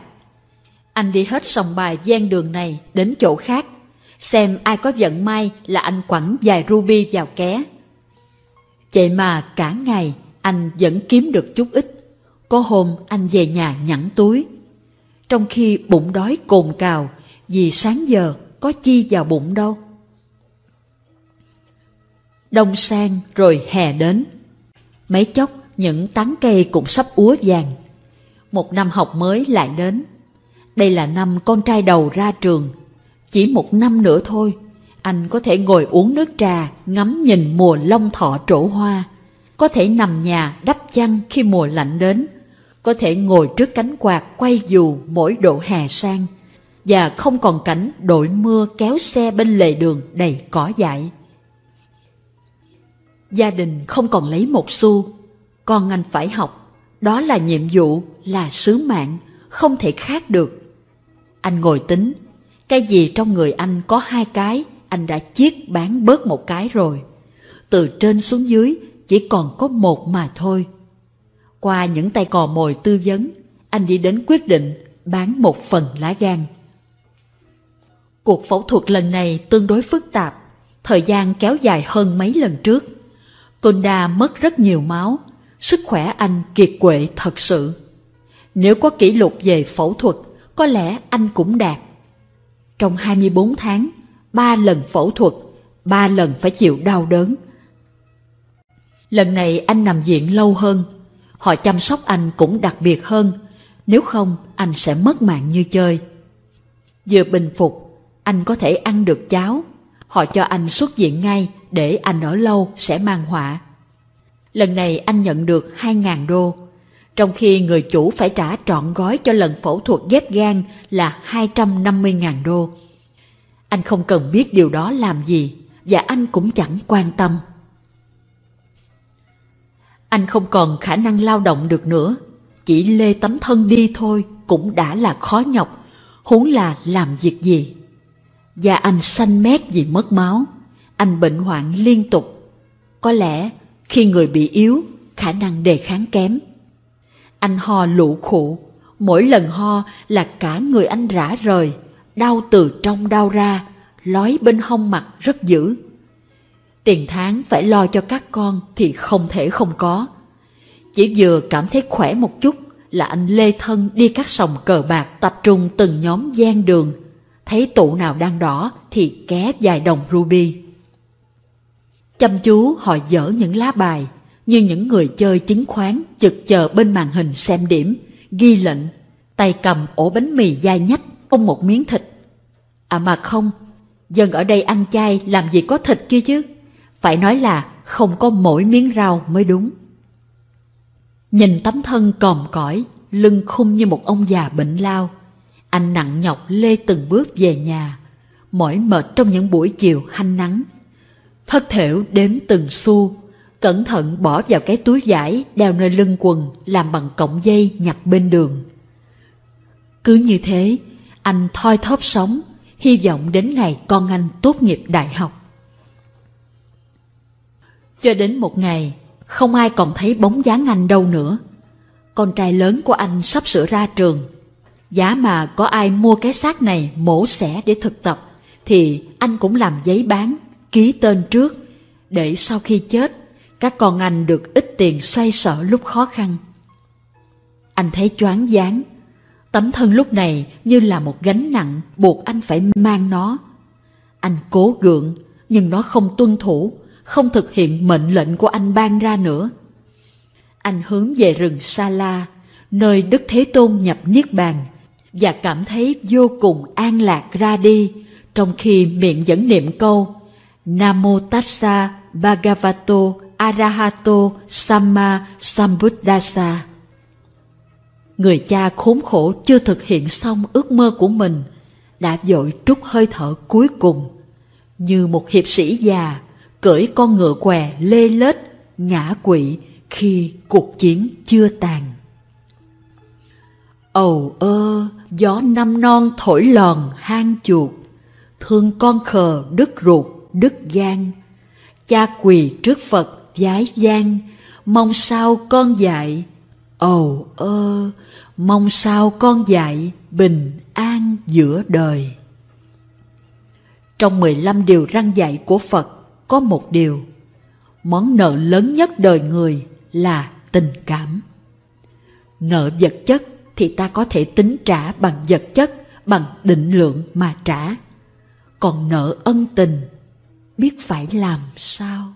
Anh đi hết sòng bài gian đường này đến chỗ khác, xem ai có vận may là anh quẳng vài ruby vào ké. Vậy mà cả ngày anh vẫn kiếm được chút ít. Có hôm anh về nhà nhẵn túi. Trong khi bụng đói cồn cào, vì sáng giờ có chi vào bụng đâu. Đông sang rồi hè đến. Mấy chốc những tán cây cũng sắp úa vàng. Một năm học mới lại đến. Đây là năm con trai đầu ra trường. Chỉ một năm nữa thôi, anh có thể ngồi uống nước trà, ngắm nhìn mùa long thọ trổ hoa. Có thể nằm nhà đắp chăn khi mùa lạnh đến. Có thể ngồi trước cánh quạt quay dù mỗi độ hè sang. Và không còn cảnh đội mưa kéo xe bên lề đường đầy cỏ dại. Gia đình không còn lấy một xu. Con anh phải học. Đó là nhiệm vụ, là sứ mạng, không thể khác được. Anh ngồi tính, cái gì trong người anh có hai cái, anh đã chiết bán bớt một cái rồi. Từ trên xuống dưới chỉ còn có một mà thôi. Qua những tay cò mồi tư vấn, anh đi đến quyết định bán một phần lá gan. Cuộc phẫu thuật lần này tương đối phức tạp, thời gian kéo dài hơn mấy lần trước. Konda mất rất nhiều máu, sức khỏe anh kiệt quệ thật sự. Nếu có kỷ lục về phẫu thuật, có lẽ anh cũng đạt. Trong 24 tháng, ba lần phẫu thuật, ba lần phải chịu đau đớn. Lần này anh nằm viện lâu hơn, họ chăm sóc anh cũng đặc biệt hơn, nếu không anh sẽ mất mạng như chơi. Vừa bình phục, anh có thể ăn được cháo, họ cho anh xuất viện ngay để anh ở lâu sẽ mang họa. Lần này anh nhận được 2.000 đô, trong khi người chủ phải trả trọn gói cho lần phẫu thuật ghép gan là 250.000 đô. Anh không cần biết điều đó làm gì và anh cũng chẳng quan tâm. Anh không còn khả năng lao động được nữa, chỉ lê tấm thân đi thôi cũng đã là khó nhọc, huống là làm việc gì. Và anh xanh mét vì mất máu, anh bệnh hoạn liên tục. Có lẽ khi người bị yếu, khả năng đề kháng kém. Anh ho lụ khụ, mỗi lần ho là cả người anh rã rời, đau từ trong đau ra, lói bên hông mặt rất dữ. Tiền tháng phải lo cho các con thì không thể không có. Chỉ vừa cảm thấy khỏe một chút là anh lê thân đi các sòng cờ bạc tập trung từng nhóm gian đường. Thấy tụ nào đang đỏ thì ké vài đồng ruby. Chăm chú họ dở những lá bài như những người chơi chứng khoán chực chờ bên màn hình xem điểm, ghi lệnh, tay cầm ổ bánh mì dai nhách, không một miếng thịt. À mà không, dân ở đây ăn chay làm gì có thịt kia chứ, phải nói là không có mỗi miếng rau mới đúng. Nhìn tấm thân còm cõi, lưng khung như một ông già bệnh lao, anh nặng nhọc lê từng bước về nhà, mỏi mệt trong những buổi chiều hanh nắng. Thất thểu đếm từng xu, cẩn thận bỏ vào cái túi vải đeo nơi lưng quần làm bằng cọng dây nhặt bên đường. Cứ như thế, anh thoi thóp sống, hy vọng đến ngày con anh tốt nghiệp đại học. Cho đến một ngày, không ai còn thấy bóng dáng anh đâu nữa. Con trai lớn của anh sắp sửa ra trường. Giá mà có ai mua cái xác này mổ xẻ để thực tập, thì anh cũng làm giấy bán, ký tên trước, để sau khi chết, các con anh được ít tiền xoay sở lúc khó khăn. Anh thấy choáng váng, tấm thân lúc này như là một gánh nặng buộc anh phải mang nó. Anh cố gượng, nhưng nó không tuân thủ, không thực hiện mệnh lệnh của anh ban ra nữa. Anh hướng về rừng Sa La, nơi Đức Thế Tôn nhập Niết Bàn, và cảm thấy vô cùng an lạc ra đi, trong khi miệng vẫn niệm câu Namo Tassa Bhagavato Arahato Samma Sambuddhasa. Người cha khốn khổ chưa thực hiện xong ước mơ của mình, đã dội trút hơi thở cuối cùng, như một hiệp sĩ già cưỡi con ngựa què lê lết, ngã quỵ khi cuộc chiến chưa tàn. Ầu ơ, gió năm non thổi lòn hang chuột, thương con khờ đứt ruột, đứt gan. Cha quỳ trước Phật vái gian, mong sao con dạy. Ầu ơ, mong sao con dạy bình an giữa đời. Trong 15 điều răn dạy của Phật có một điều, món nợ lớn nhất đời người là tình cảm. Nợ vật chất thì ta có thể tính trả bằng vật chất, bằng định lượng mà trả. Còn nợ ân tình, biết phải làm sao?